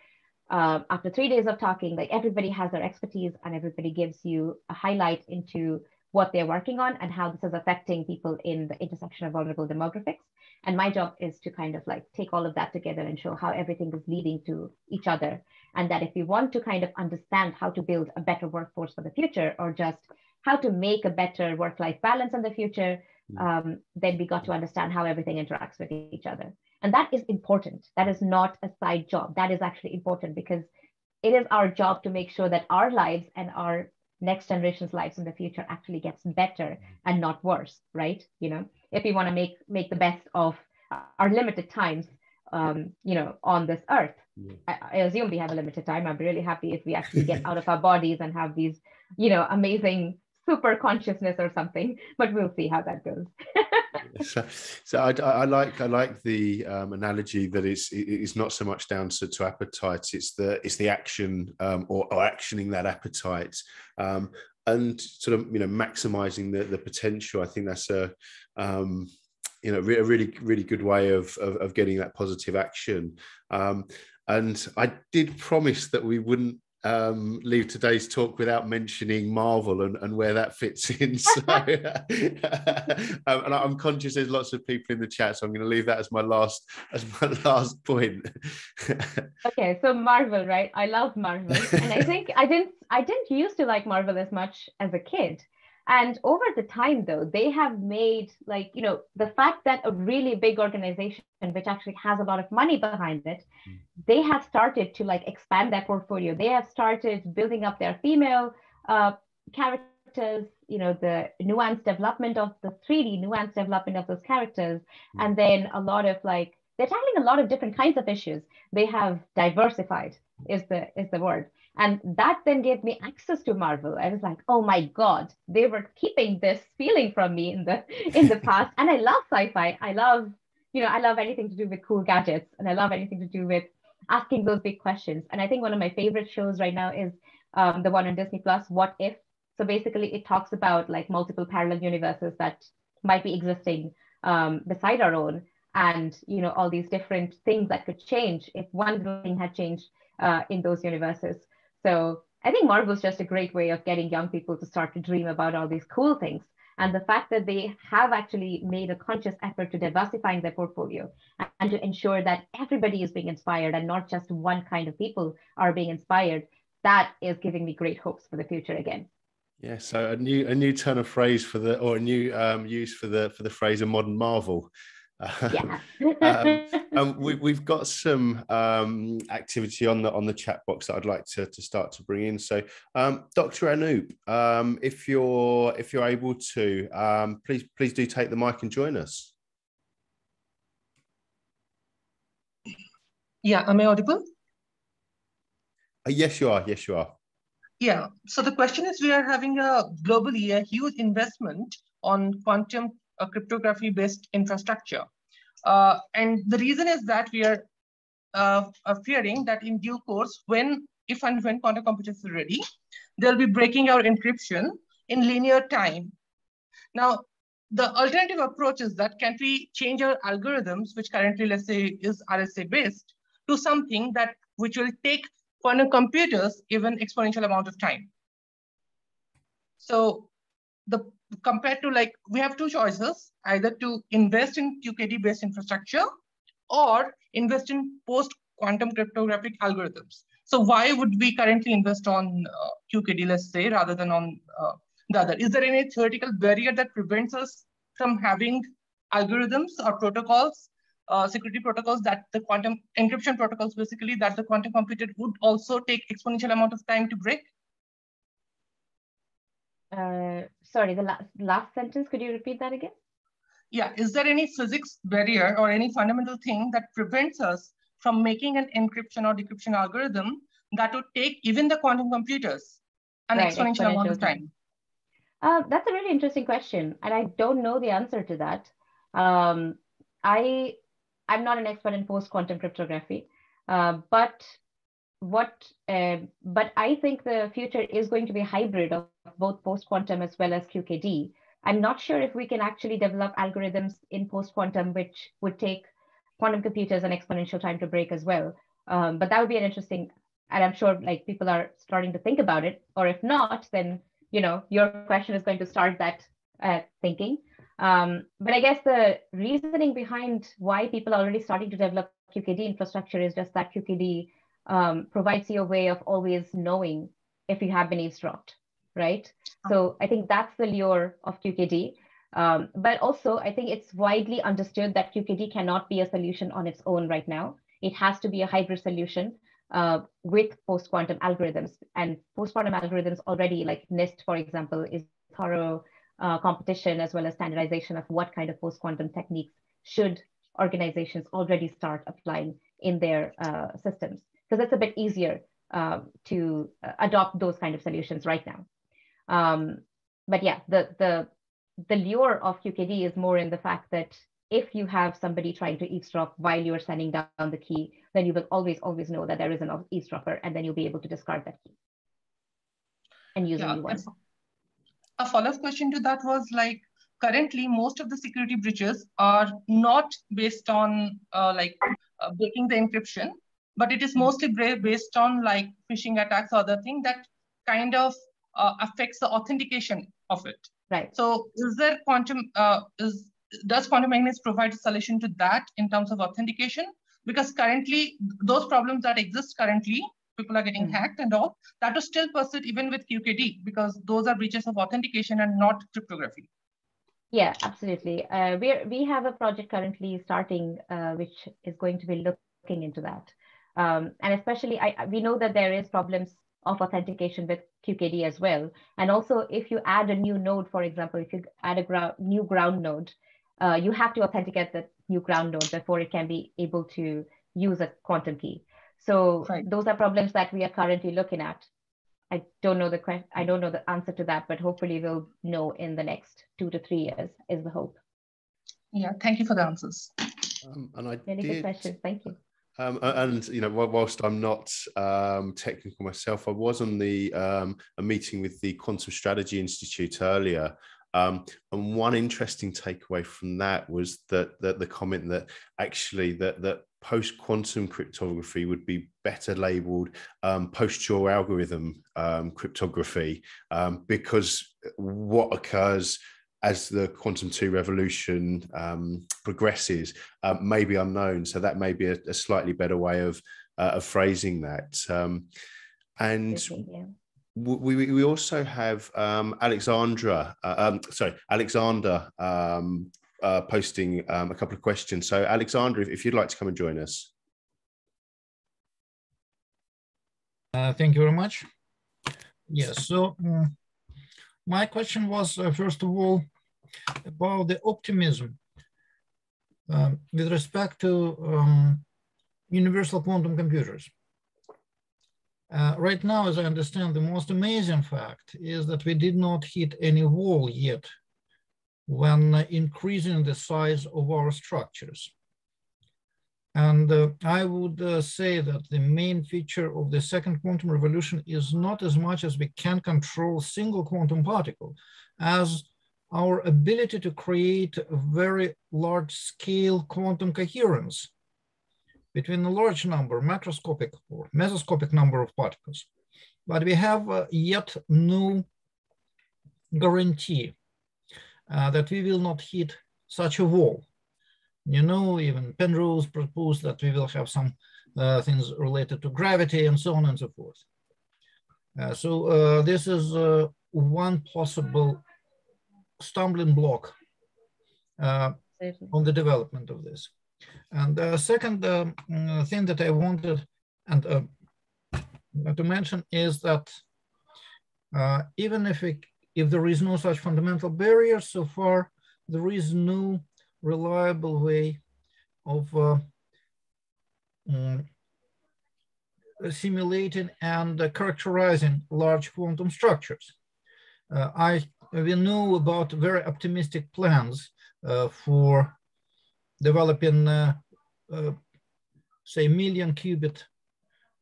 uh, after three days of talking, like everybody has their expertise and everybody gives you a highlight into what they're working on and how this is affecting people in the intersection of vulnerable demographics. And my job is to kind of like take all of that together and show how everything is leading to each other. And that if we want to kind of understand how to build a better workforce for the future or just how to make a better work-life balance in the future, mm. um, then we got to understand how everything interacts with each other. And that is important. That is not a side job. That is actually important because it is our job to make sure that our lives and our next generation's lives in the future actually gets better and not worse, right? You know, if we want to make make the best of our limited times, um, you know, on this earth. Yeah. I, I, assume we have a limited time. I'm really happy if we actually get out of our bodies and have these, you know, amazing super consciousness or something but we'll see how that goes so, so I, I, like I like the um, analogy that it's it's not so much down to, to appetites it's the it's the action um, or, or, actioning that appetite um, and sort of you know maximizing the the potential. I think that's a um, you know a really really good way of of, of getting that positive action. Um, and I did promise that we wouldn't um, leave today's talk without mentioning Marvel and, and where that fits in. So, um, and I'm conscious there's lots of people in the chat, so I'm going to leave that as my last as my last point. okay, so Marvel, right? I love Marvel, and I think I didn't I didn't used to like Marvel as much as a kid. And over the time, though, they have made like, you know, the fact that a really big organization, which actually has a lot of money behind it, mm. they have started to like expand their portfolio. They have started building up their female uh, characters, you know, the nuanced development of the 3D nuanced development of those characters. Mm. And then a lot of like, they're tackling a lot of different kinds of issues. They have diversified is the is the word and that then gave me access to marvel. I was like oh my god they were keeping this feeling from me in the in the past. And i love sci-fi. I love you know i love anything to do with cool gadgets and i love anything to do with asking those big questions. And i think one of my favorite shows right now is um, the one on disney plus what if? So basically it talks about like multiple parallel universes that might be existing um, beside our own. And you know all these different things that could change if one thing had changed uh, in those universes so I think Marvel is just a great way of getting young people to start to dream about all these cool things. And the fact that they have actually made a conscious effort to diversifying their portfolio and to ensure that everybody is being inspired and not just one kind of people are being inspired, that is giving me great hopes for the future again. Yeah, so a new a new turn of phrase for the or a new um, use for the for the phrase a modern marvel. Yeah. um, um, we, have got some um, activity on the on the chat box that I'd like to, to start to bring in. So, um, Dr. Anoop, um, if you're if you're able to, um, please please do take the mic and join us. Yeah, am I audible? Uh, yes, you are. Yes, you are. Yeah. So the question is, we are having a globally a huge investment on quantum uh, cryptography-based infrastructure, uh, and the reason is that we are uh, fearing that in due course, when if and when quantum computers are ready, they'll be breaking our encryption in linear time. Now, the alternative approach is that can we change our algorithms, which currently, let's say, is RSA based, to something that which will take quantum computers even exponential amount of time. So the compared to like we have two choices either to invest in QKD based infrastructure or invest in post quantum cryptographic algorithms. So why would we currently invest on uh, QKD, let's say, rather than on uh, the other? Is there any theoretical barrier that prevents us from having algorithms or protocols uh, security protocols that the quantum encryption protocols basically that the quantum computer would also take exponential amount of time to break? Uh, sorry, the last, last sentence, could you repeat that again? Yeah, is there any physics barrier or any fundamental thing that prevents us from making an encryption or decryption algorithm that would take even the quantum computers an right, exponential, exponential, amount of time? Uh, that's a really interesting question, and I don't know the answer to that. Um, I I'm not an expert in post quantum cryptography, uh, but what uh, but I think the future is going to be a hybrid of both post quantum as well as QKD. I'm not sure if we can actually develop algorithms in post quantum which would take quantum computers an exponential time to break as well. Um, but that would be an interesting, and I'm sure like people are starting to think about it. Or if not, then you know your question is going to start that uh, thinking. Um, but I guess the reasoning behind why people are already starting to develop QKD infrastructure is just that QKD um, provides you a way of always knowing if you have been eavesdropped, right? So I think that's the lure of QKD. Um, but also, I think it's widely understood that QKD cannot be a solution on its own right now. It has to be a hybrid solution uh, with post-quantum algorithms. And post-quantum algorithms already, like NIST, for example, is thorough uh, competition as well as standardization of what kind of post-quantum techniques should organizations already start applying in their uh, systems because it's a bit easier uh, to uh, adopt those kind of solutions right now. Um, but yeah, the, the, the lure of QKD is more in the fact that if you have somebody trying to eavesdrop while you're sending down the key, then you will always, always know that there is an eavesdropper and then you'll be able to discard that key. And use yeah, a new one. a follow-up question to that was like, currently most of the security breaches are not based on uh, like uh, breaking the encryption, but it is hmm. mostly based on like phishing attacks or other thing that kind of uh, affects the authentication of it. Right. So is there quantum, uh, is, does quantum magnetics provide a solution to that in terms of authentication? Because currently those problems that exist currently people are getting mm. hacked and all, that will still persist even with QKD because those are breaches of authentication and not cryptography. Yeah, absolutely. Uh, we we have a project currently starting, uh, which is going to be looking into that. Um, and especially, I, we know that there is problems of authentication with QKD as well. And also, if you add a new node, for example, if you add a ground, new ground node, uh, you have to authenticate the new ground node before it can be able to use a quantum key. So right. those are problems that we are currently looking at. I don't know the question. I don't know the answer to that, but hopefully we'll know in the next two to three years. Is the hope. Yeah, thank you for the answers. Um, and I really did, good questions. Thank you. Um, and you know, whilst I'm not um, technical myself, I was on the um, a meeting with the Quantum Strategy Institute earlier, um, and one interesting takeaway from that was that, that the comment that actually that that post quantum cryptography would be better labeled um, post Shor algorithm um, cryptography um, because what occurs as the quantum 2 revolution um, progresses uh, may be unknown. So that may be a, a slightly better way of, uh, of phrasing that. Um, and we, we also have um, Alexandra, uh, um, sorry, Alexander um, uh, posting um, a couple of questions. So, alexandra if, if, you'd like to come and join us. Uh, thank you very much. Yes, so um, my question was, uh, first of all, about the optimism um, with respect to um, universal quantum computers. Uh, right now, as I understand, the most amazing fact is that we did not hit any wall yet when uh, increasing the size of our structures. And uh, I would uh, say that the main feature of the second quantum revolution is not as much as we can control single quantum particle as our ability to create a very large scale quantum coherence between a large number, macroscopic or mesoscopic number of particles. But we have uh, yet no guarantee uh, that we will not hit such a wall. You know, even Penrose proposed that we will have some uh, things related to gravity and so on and so forth. Uh, so uh, this is uh, one possible stumbling block on the development of this. And the second um, uh, thing that I wanted and uh, to mention is that uh, even if it, if there is no such fundamental barrier so far, there is no reliable way of uh, um, simulating and uh, characterizing large quantum structures. Uh, I we know about very optimistic plans for developing, uh, uh, say, million qubit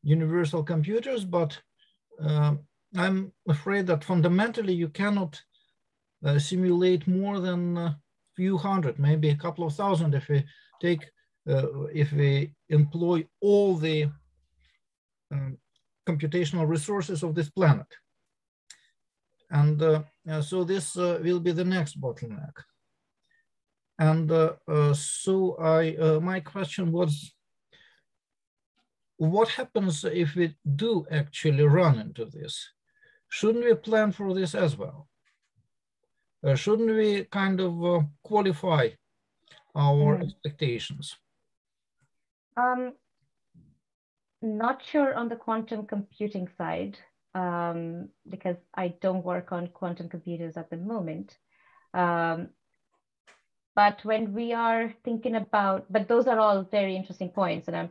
universal computers, but uh, I'm afraid that fundamentally you cannot uh, simulate more than few hundred, maybe a couple of thousand if we take, uh, if we employ all the um, computational resources of this planet. And uh, so this will be the next bottleneck. And uh, uh, so I, uh, my question was, what happens if we do actually run into this? Shouldn't we plan for this as well? Uh, shouldn't we kind of uh, qualify our mm. expectations? Um, not sure on the quantum computing side um, because I don't work on quantum computers at the moment. Um, but when we are thinking about, but those are all very interesting points, and I'm,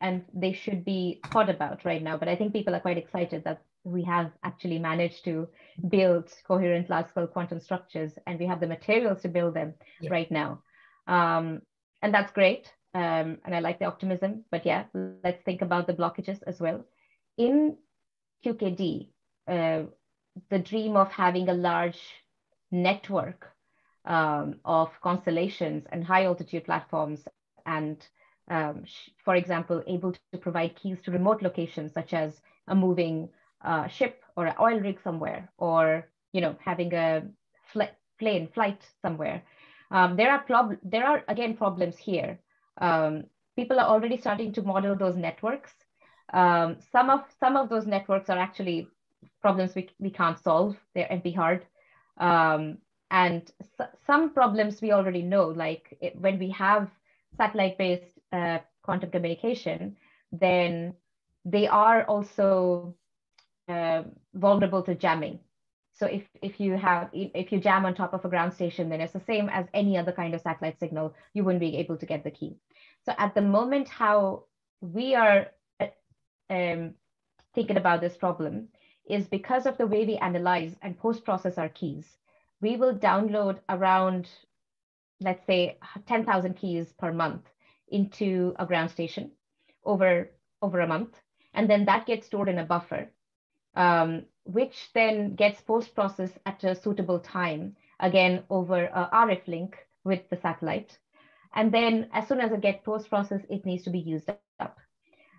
and they should be thought about right now. But I think people are quite excited that we have actually managed to build coherent large scale quantum structures, and we have the materials to build them yeah. right now. Um, and that's great. Um, and I like the optimism. But yeah, let's think about the blockages as well. In QKD, uh, the dream of having a large network um, of constellations and high altitude platforms and um, for example, able to provide keys to remote locations such as a moving uh, ship or an oil rig somewhere, or you know having a fl plane flight somewhere. Um, there are prob there are again problems here. Um, people are already starting to model those networks. Um, some of some of those networks are actually problems we, we can't solve. They're NP hard. Um, and some problems we already know, like it, when we have satellite-based uh, quantum communication, then they are also uh, vulnerable to jamming. So if, if you have if you jam on top of a ground station, then it's the same as any other kind of satellite signal. You wouldn't be able to get the key. So at the moment, how we are uh, um, thinking about this problem is because of the way we analyze and post-process our keys we will download around, let's say, 10,000 keys per month into a ground station over, over a month. And then that gets stored in a buffer, um, which then gets post-processed at a suitable time, again, over a RF link with the satellite. And then as soon as it gets post-processed, it needs to be used up.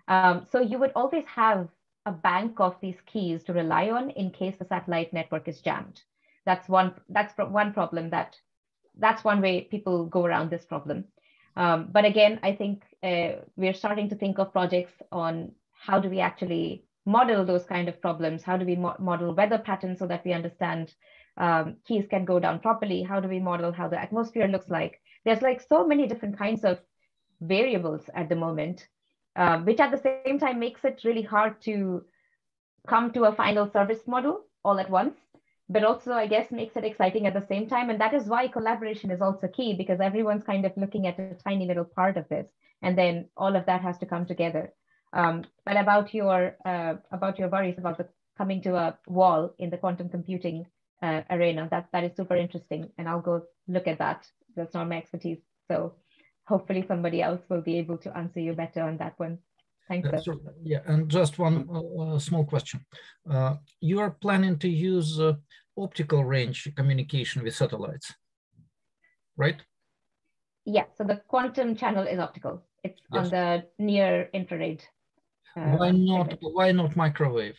Um, so you would always have a bank of these keys to rely on in case the satellite network is jammed that's one that's one problem that that's one way people go around this problem um, but again i think uh, we're starting to think of projects on how do we actually model those kind of problems? How do we mo model weather patterns so that we understand um, keys can go down properly? How do we model how the atmosphere looks like? There's like so many different kinds of variables at the moment, uh, which at the same time makes it really hard to come to a final service model all at once, but also I guess makes it exciting at the same time. And that is why collaboration is also key because everyone's kind of looking at a tiny little part of this. And then all of that has to come together. Um, but about your uh, about your worries about the coming to a wall in the quantum computing uh, arena, that that is super interesting, and I'll go look at that. That's not my expertise, so hopefully somebody else will be able to answer you better on that one. Thanks. Uh, so, yeah, and just one uh, small question. Uh, you are planning to use uh, optical range communication with satellites, right? Yeah, so the quantum channel is optical. It's yes. on the near infrared. Uh, why not? Why not microwave?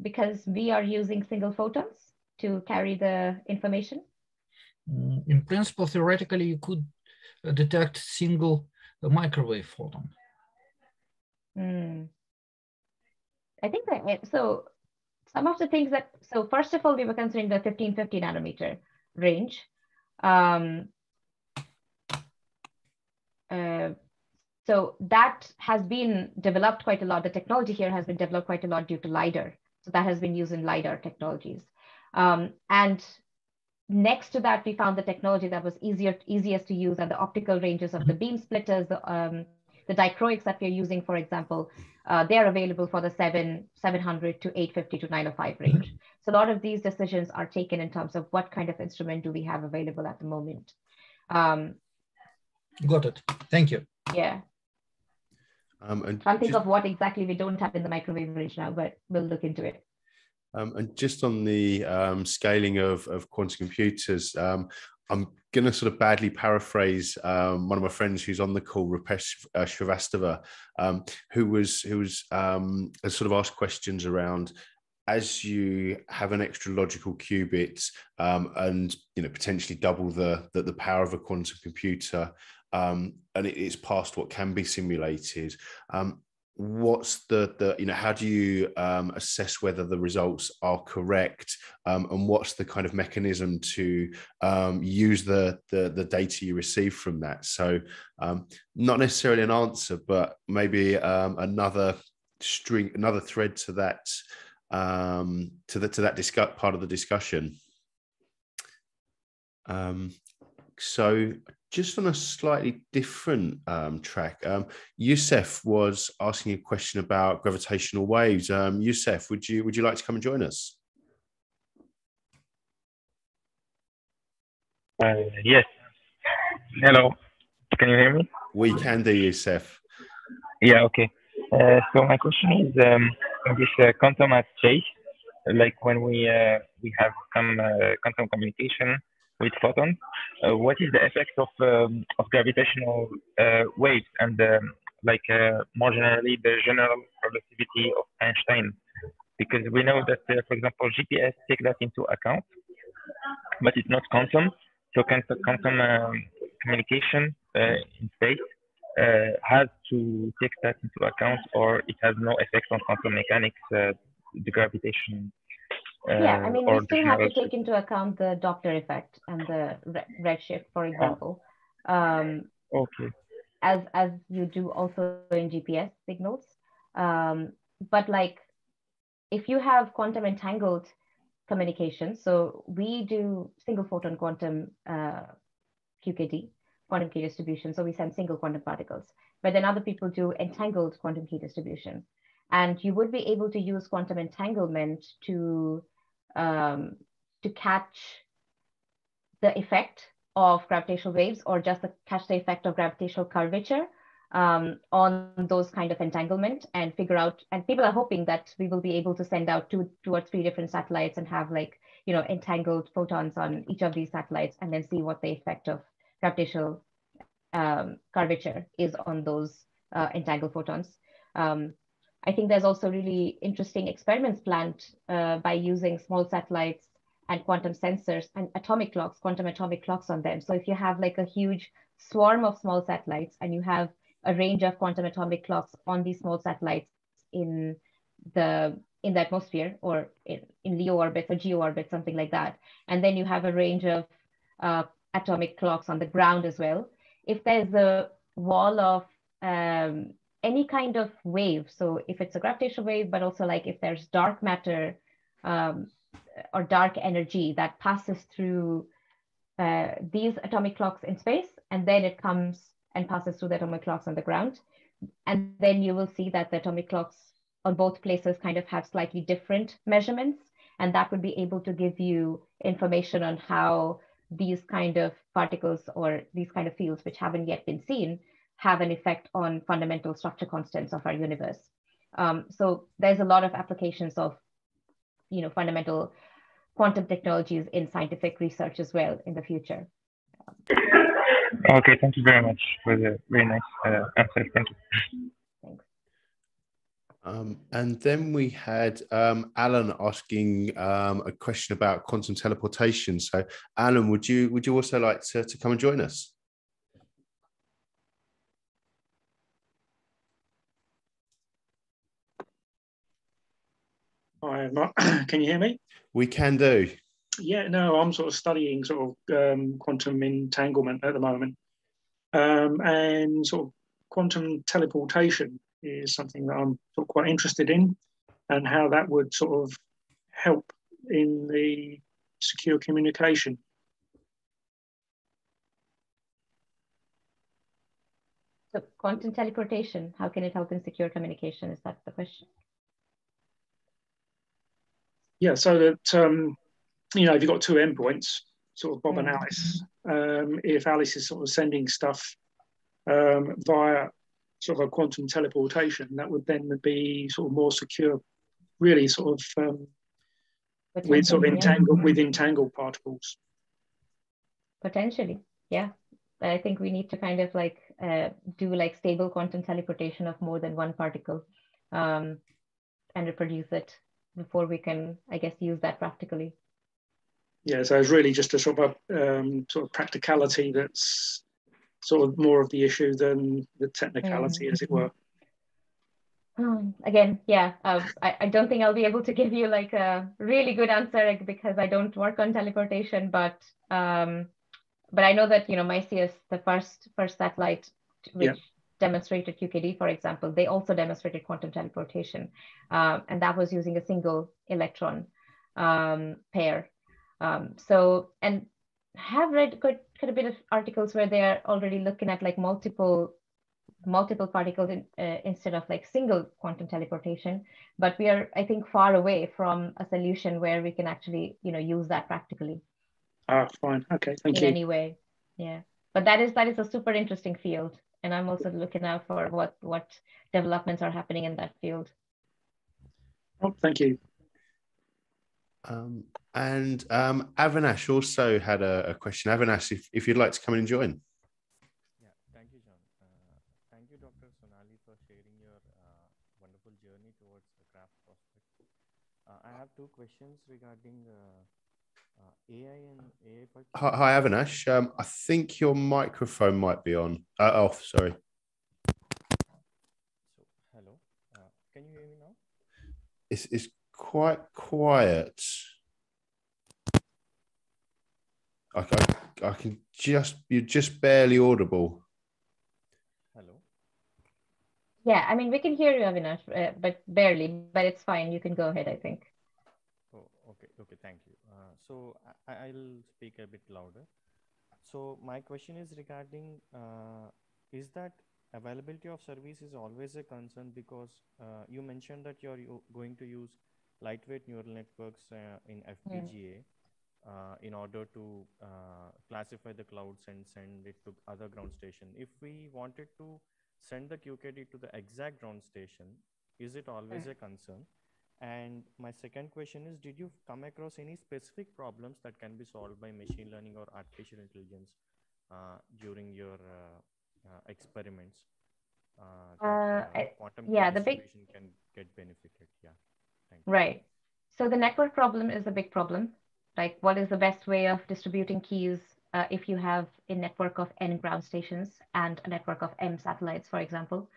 Because we are using single photons to carry the information. Mm, in principle, theoretically, you could uh, detect single microwave photon? Mm. I think that so some of the things that so first of all we were considering the 1550 nanometer range. Um, uh, so that has been developed quite a lot. The technology here has been developed quite a lot due to LIDAR. So that has been used in LIDAR technologies. Um, and next to that, we found the technology that was easier, easiest to use and the optical ranges of the beam splitters, the, um, the dichroics that we're using, for example, uh, they're available for the 7, 700 to 850 to 905 range. So a lot of these decisions are taken in terms of what kind of instrument do we have available at the moment. Um, Got it. Thank you. Yeah. Um, and Can't think just, of what exactly we don't have in the microwave range now, but we'll look into it. Um, and just on the um, scaling of, of quantum computers, um, I'm going to sort of badly paraphrase um, one of my friends who's on the call, Rupesh uh, Srivastava, um, who was who was um, sort of asked questions around as you have an extra logical qubit um, and you know potentially double the, the, the power of a quantum computer um, and it, it's past what can be simulated. Um, what's the the you know how do you um, assess whether the results are correct? Um, and what's the kind of mechanism to um, use the, the the data you receive from that? So um, not necessarily an answer but maybe um, another string another thread to that um, to the to that discuss part of the discussion. So just on a slightly different um, track, um, Youssef was asking a question about gravitational waves. Um, Youssef, would you would you like to come and join us? Uh, yes. Hello. Can you hear me? We can do, Youssef. Yeah. Okay. Uh, so my question is um, this uh, quantum at chase, like when we uh, we have some uh, quantum communication with photons. Uh, what is the effect of um, of gravitational uh, waves and um, like uh, more generally the general relativity of Einstein? Because we know that, uh, for example, GPS take that into account, but it's not quantum. So quantum um, communication uh, in space uh, has to take that into account, or it has no effect on quantum mechanics, the gravitation yeah, I uh, mean, we still have to take into account the Doppler effect and the redshift, for example. Um, okay. As as you do also in GPS signals, um, but like if you have quantum entangled communication, so we do single photon quantum uh, QKD, quantum key distribution. So we send single quantum particles, but then other people do entangled quantum key distribution. And you would be able to use quantum entanglement to, um, to catch the effect of gravitational waves or just the, catch the effect of gravitational curvature um, on those kind of entanglement and figure out, and people are hoping that we will be able to send out two, two or three different satellites and have like, you know, entangled photons on each of these satellites and then see what the effect of gravitational um, curvature is on those uh, entangled photons. Um, I think there's also really interesting experiments planned uh, by using small satellites and quantum sensors and atomic clocks, quantum atomic clocks on them. So if you have like a huge swarm of small satellites and you have a range of quantum atomic clocks on these small satellites in the in the atmosphere or in, in LEO orbits or GEO orbits, something like that. And then you have a range of uh, atomic clocks on the ground as well. If there's a wall of um, any kind of wave, so if it's a gravitational wave, but also like if there's dark matter um, or dark energy that passes through uh, these atomic clocks in space, and then it comes and passes through the atomic clocks on the ground. And then you will see that the atomic clocks on both places kind of have slightly different measurements. And that would be able to give you information on how these kind of particles or these kind of fields, which haven't yet been seen, have an effect on fundamental structure constants of our universe. Um, so there's a lot of applications of, you know, fundamental quantum technologies in scientific research as well in the future. Okay, thank you very much for the very nice uh, answer. Thank you. Um, and then we had um, Alan asking um, a question about quantum teleportation. So, Alan, would you would you also like to, to come and join us? Hi, Mark. Can you hear me? We can do. Yeah, no, I'm sort of studying sort of um, quantum entanglement at the moment, um, and sort of quantum teleportation is something that I'm sort of quite interested in and how that would sort of help in the secure communication. So quantum teleportation, how can it help in secure communication? Is that the question? Yeah, so that, um, you know, if you've got two endpoints, sort of Bob mm. and Alice, um, if Alice is sort of sending stuff um, via sort of a quantum teleportation that would then be sort of more secure, really sort of um, with sort of entangled with entangled particles. Potentially, yeah. but I think we need to kind of like uh, do like stable quantum teleportation of more than one particle um, and reproduce it before we can, I guess, use that practically. Yeah, so it's really just a sort of a um, sort of practicality that's sort of more of the issue than the technicality, mm. as it were. Um, again, yeah, uh, I, I don't think I'll be able to give you like a really good answer because I don't work on teleportation, but um, but I know that you know Micius, the first first satellite which yeah. Demonstrated QKD, for example, they also demonstrated quantum teleportation, um, and that was using a single electron um, pair. Um, so and have read quite, quite a bit of articles where they are already looking at like multiple multiple particles in, uh, instead of like single quantum teleportation. But we are i think far away from a solution where we can actually you know use that practically. Ah fine. Okay thank in you. in any way. Yeah. But that is that is a super interesting field and i'm also looking out for what what developments are happening in that field oh thank you um, and um, Avinash also had a, a, question. Avinash, if, if you'd like to come and join. Yeah, thank you, John. Uh, thank you, Dr. Sonali, for sharing your uh, wonderful journey towards the Craft Prospect. Uh, I have two questions regarding uh, uh, AI and AI. Hi, hi, Avinash. Um, I think your microphone might be on. Uh, off, sorry. So, hello. can you hear me now? It's, it's quite quiet. I, I, I can just, you're just barely audible. Hello. Yeah, I mean, we can hear you, Avinash, uh, but barely, but it's fine. You can go ahead, I think. Oh, okay. Okay. Thank you. So I, will speak a bit louder. So my question is regarding, uh, is that availability of service is always a concern because uh, you mentioned that you're going to use lightweight neural networks uh, in FPGA. Mm uh, in order to uh, classify the clouds and send it to other ground station. If we wanted to send the QKD to the exact ground station, is it always mm. a concern? And my second question is, did you come across any specific problems that can be solved by machine learning or artificial intelligence uh, during your uh, uh, experiments? Uh, that, yeah, the big can get benefited. Yeah, right. So the network problem is a big problem like what is the best way of distributing keys uh, if you have a network of n ground stations and a network of m satellites, for example.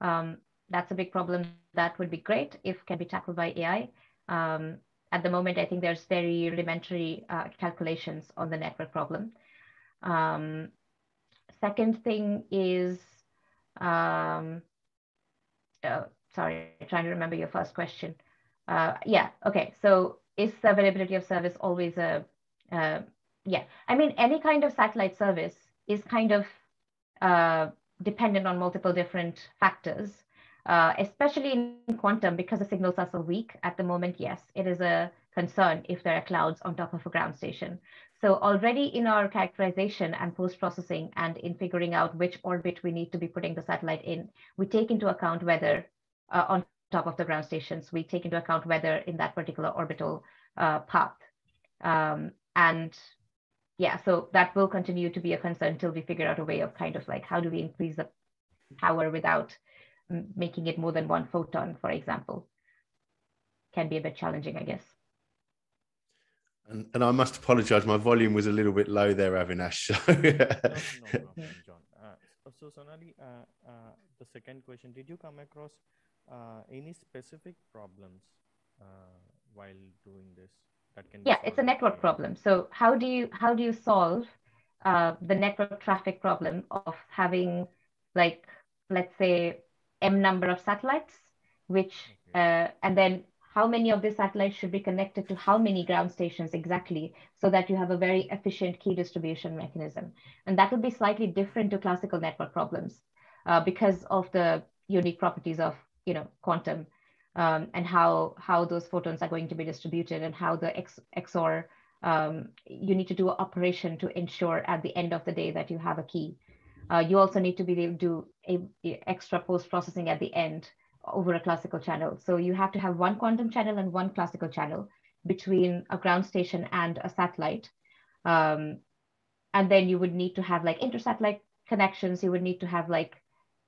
Um, that's a big problem. That would be great if can be tackled by AI. Um, at the moment, I think there's very rudimentary uh, calculations on the network problem. Um, second thing is, um, uh, sorry, trying to remember your first question. Uh, yeah, okay. So is the availability of service always a, uh, yeah, I mean, any kind of satellite service is kind of uh, dependent on multiple different factors. Uh, especially in quantum, because the signals are so weak at the moment, yes, it is a concern if there are clouds on top of a ground station. So already in our characterization and post-processing and in figuring out which orbit we need to be putting the satellite in, we take into account weather uh, on top of the ground stations, we take into account weather in that particular orbital uh, path. Um, and yeah, so that will continue to be a concern until we figure out a way of kind of like, how do we increase the power without making it more than one photon, for example, can be a bit challenging, I guess. And, and I must apologize, my volume was a little bit low there, Avinash. So. no, no problem, John. Uh, so, Sonali, uh, uh, the second question Did you come across uh, any specific problems uh, while doing this? That can yeah, it's a network problem. So, how do you how do you solve uh, the network traffic problem of having like let's say m number of satellites, which uh, and then how many of these satellites should be connected to how many ground stations exactly, so that you have a very efficient key distribution mechanism. And that would be slightly different to classical network problems uh, because of the unique properties of you know quantum um, and how how those photons are going to be distributed and how the X, XOR um, you need to do an operation to ensure at the end of the day that you have a key. Uh, you also need to be able to do a, extra post processing at the end over a classical channel. So you have to have one quantum channel and one classical channel between a ground station and a satellite. Um, and then you would need to have like inter-satellite connections. You would need to have like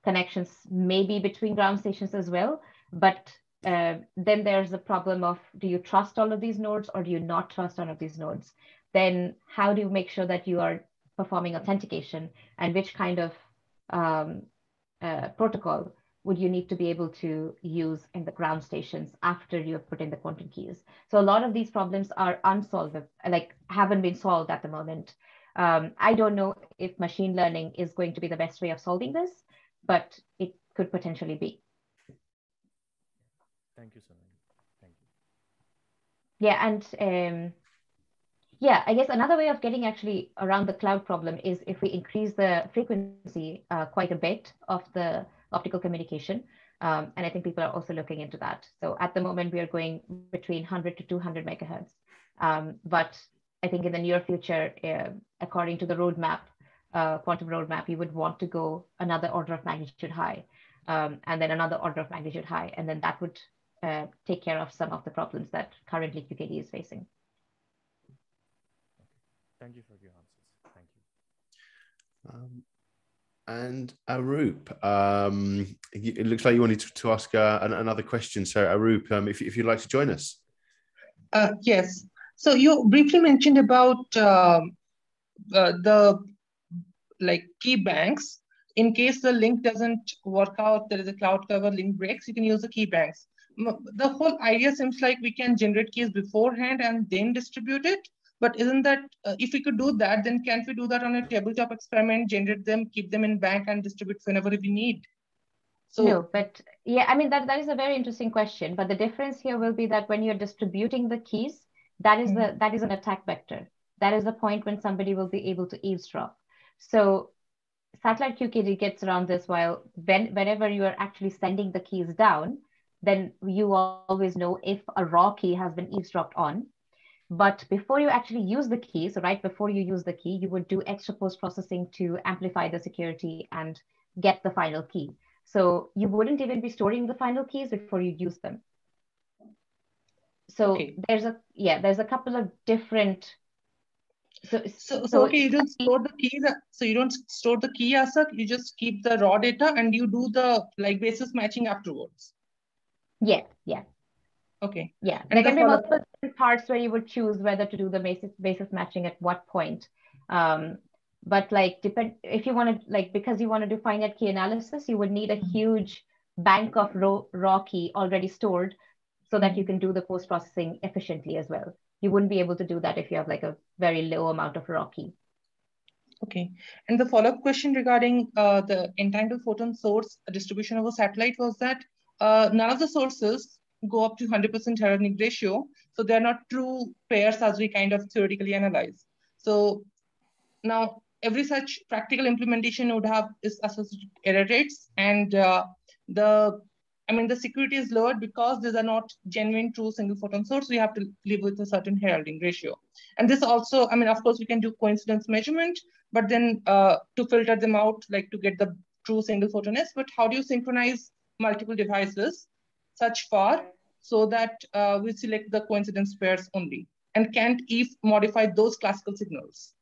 connections maybe between ground stations as well. But uh, then there's a problem of do you trust all of these nodes or do you not trust all of these nodes? Then how do you make sure that you are performing authentication and which kind of um, uh, protocol would you need to be able to use in the ground stations after you have put in the quantum keys. So a lot of these problems are unsolved, like haven't been solved at the moment. Um, I don't know if machine learning is going to be the best way of solving this, but it could potentially be. Thank you, Sonali. Thank you. Yeah, and um, yeah, I guess another way of getting actually around the cloud problem is if we increase the frequency uh, quite a bit of the optical communication. Um, and I think people are also looking into that. So at the moment, we are going between 100 to 200 megahertz. Um, but I think in the near future, uh, according to the roadmap, uh, quantum roadmap, you would want to go another order of magnitude high, um, and then another order of magnitude high, and then that would uh, take care of some of the problems that currently QKD is facing. Thank you for your answers. Thank you. Um, and Arup, um, it looks like you wanted to, to ask uh, another question. So, Arup, um, if, if you'd like to join us. Uh, yes. So, you briefly mentioned about um, uh, the like key banks. In case the link doesn't work out, there is a cloud cover link breaks, you can use the key banks. The whole idea seems like we can generate keys beforehand and then distribute it but isn't that, uh, if we could do that, then can't we do that on a tabletop experiment, generate them, keep them in bank and distribute whenever we need? So, no, but yeah, I mean, that, that is a very interesting question. But the difference here will be that when you're distributing the keys, that is, the, that is an attack vector. That is the point when somebody will be able to eavesdrop. So satellite QKD gets around this while when, whenever you are actually sending the keys down, then you always know if a raw key has been eavesdropped on but before you actually use the key, so right before you use the key, you would do extra post processing to amplify the security and get the final key. So you wouldn't even be storing the final keys before you use them. So okay. there's a yeah, there's a couple of different. So, so, so, okay, you don't store the keys. So you don't store the key as such. You just keep the raw data and you do the like basis matching afterwards. Yeah, yeah. Okay. Yeah, and there can be multiple parts where you would choose whether to do the basis basis matching at what point. Um, but like depend if you want to like because you want to do finite key analysis, you would need a huge bank of raw, raw key already stored so that you can do the post processing efficiently as well. You wouldn't be able to do that if you have like a very low amount of raw key. Okay. And the follow-up question regarding uh, the entangled photon source distribution of a satellite was that uh, none of the sources go up to 100% heralding ratio. So they're not true pairs as we kind of theoretically analyze. So now every such practical implementation would have is associated error rates and uh, the I mean, the security is lowered because these are not genuine true single photon source. We have to live with a certain heralding ratio. And this also, I mean, of course, we can do coincidence measurement, but then uh, to filter them out, like to get the true single photon S, but how do you synchronize multiple devices such far so that uh, we select the coincidence pairs only? And can't Eve modify those classical signals?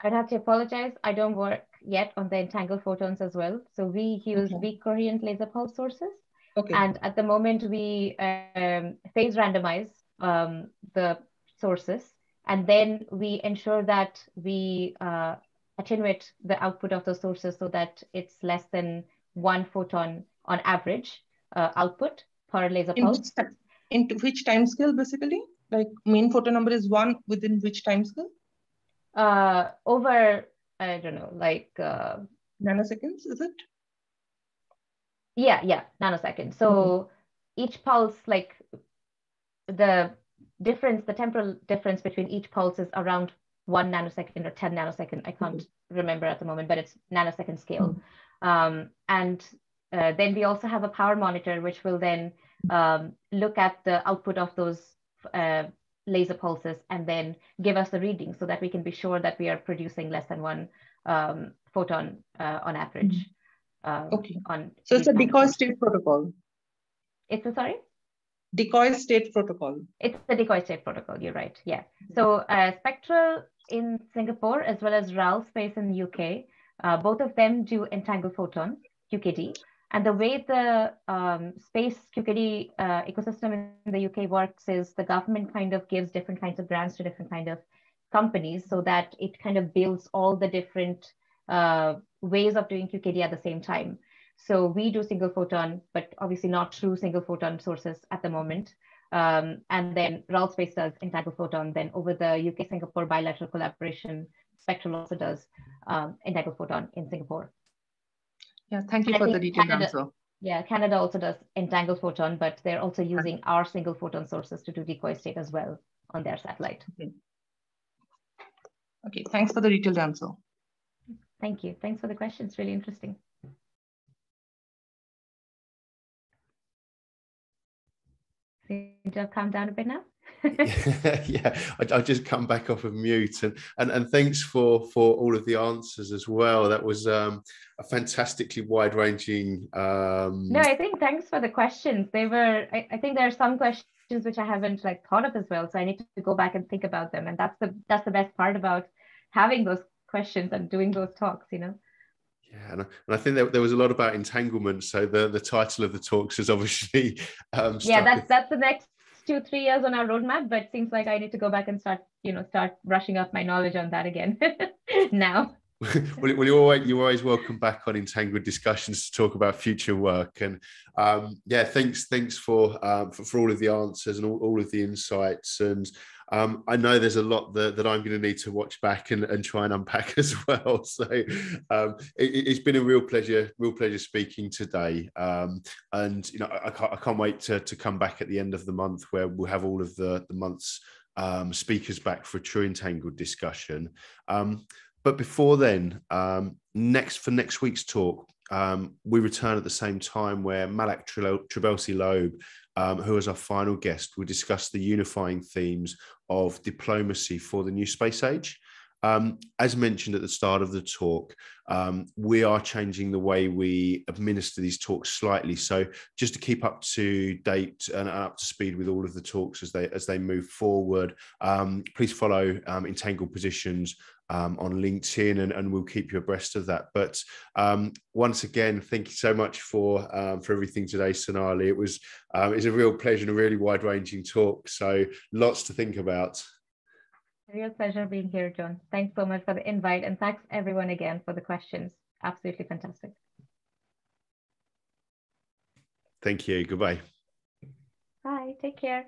I'd have to apologize. I don't work yet on the entangled photons as well. So we use okay. weak coherent laser pulse sources. Okay. And at the moment, we um, phase randomize um, the sources. And then we ensure that we uh, attenuate the output of those sources so that it's less than one photon on average uh, output per laser in pulse. Which, into which time scale, basically? Like mean photon number is one within which time scale? Uh, over I don't know, like uh, nanoseconds, is it? Yeah, yeah, nanoseconds. So mm-hmm. each pulse, like the difference, the temporal difference between each pulse is around one nanosecond or 10 nanosecond. I can't mm-hmm. remember at the moment, but it's nanosecond scale. Mm-hmm. Um, and uh, then we also have a power monitor, which will then um, look at the output of those uh, laser pulses and then give us the reading so that we can be sure that we are producing less than one um, photon uh, on average. Mm-hmm. Uh, okay. On so it's a decoy state protocol. It's a sorry? Decoy state protocol. It's the decoy state protocol. You're right. Yeah. So uh, SpeQtral in Singapore as well as RAL Space in the UK, uh, both of them do entangled photon QKD. And the way the um, space QKD uh, ecosystem in the UK works is the government kind of gives different kinds of grants to different kind of companies so that it kind of builds all the different uh, ways of doing QKD at the same time. So we do single photon, but obviously not true single photon sources at the moment. Um, and then RAL Space does entangled photon. Then over the UK Singapore bilateral collaboration, SpeQtral also does um, entangled photon in Singapore. Yeah, thank you I for the detailed Canada, answer. Yeah, Canada also does entangled photon, but they're also using our single photon sources to do decoy state as well on their satellite. Okay. okay, thanks for the detailed answer. Thank you. Thanks for the question. It's really interesting. Seem to have calmed down a bit now. yeah, I, I, just come back off of mute and, and and thanks for for all of the answers as well. That was um, a fantastically wide ranging. Um... No, I think thanks for the questions. They were. I, I think there are some questions which I haven't like thought of as well, so I need to go back and think about them. And that's the that's the best part about having those questions and doing those talks. You know. Yeah, and I, and I think there, there was a lot about entanglement. So the, the title of the talks is obviously um, yeah. That's with... that's the next two three years on our roadmap but seems like i need to go back and start you know start brushing up my knowledge on that again now. Well, you're, always, you're always welcome back on entangled discussions to talk about future work. And um, yeah thanks thanks for, um, for, for all of the answers and all, all of the insights. And um, I know there's a lot that, that I'm going to need to watch back and, and try and unpack as well. So um, it, has been a real pleasure, real pleasure speaking today. Um, and you know, I, I, can't, I can't wait to, to come back at the end of the month where we'll have all of the, the month's um, speakers back for a true entangled discussion. Um, but before then, um, next for next week's talk, um, we return at the same time where Malak Trabelsi Loeb um, who, as our final guest, will discuss the unifying themes of diplomacy for the new space age. Um, as mentioned at the start of the talk, um, we are changing the way we administer these talks slightly. So just to keep up to date and up to speed with all of the talks as they as they move forward, um, please follow um, Entangled Discussions um, on LinkedIn, and, and, we'll keep you abreast of that. But um, once again, thank you so much for um, for everything today, Sonali. It was um, it's a real pleasure and a really wide ranging talk. So lots to think about. real pleasure being here, John. Thanks so much for the invite, and thanks everyone again for the questions. Absolutely fantastic. Thank you. Goodbye. Bye. Take care.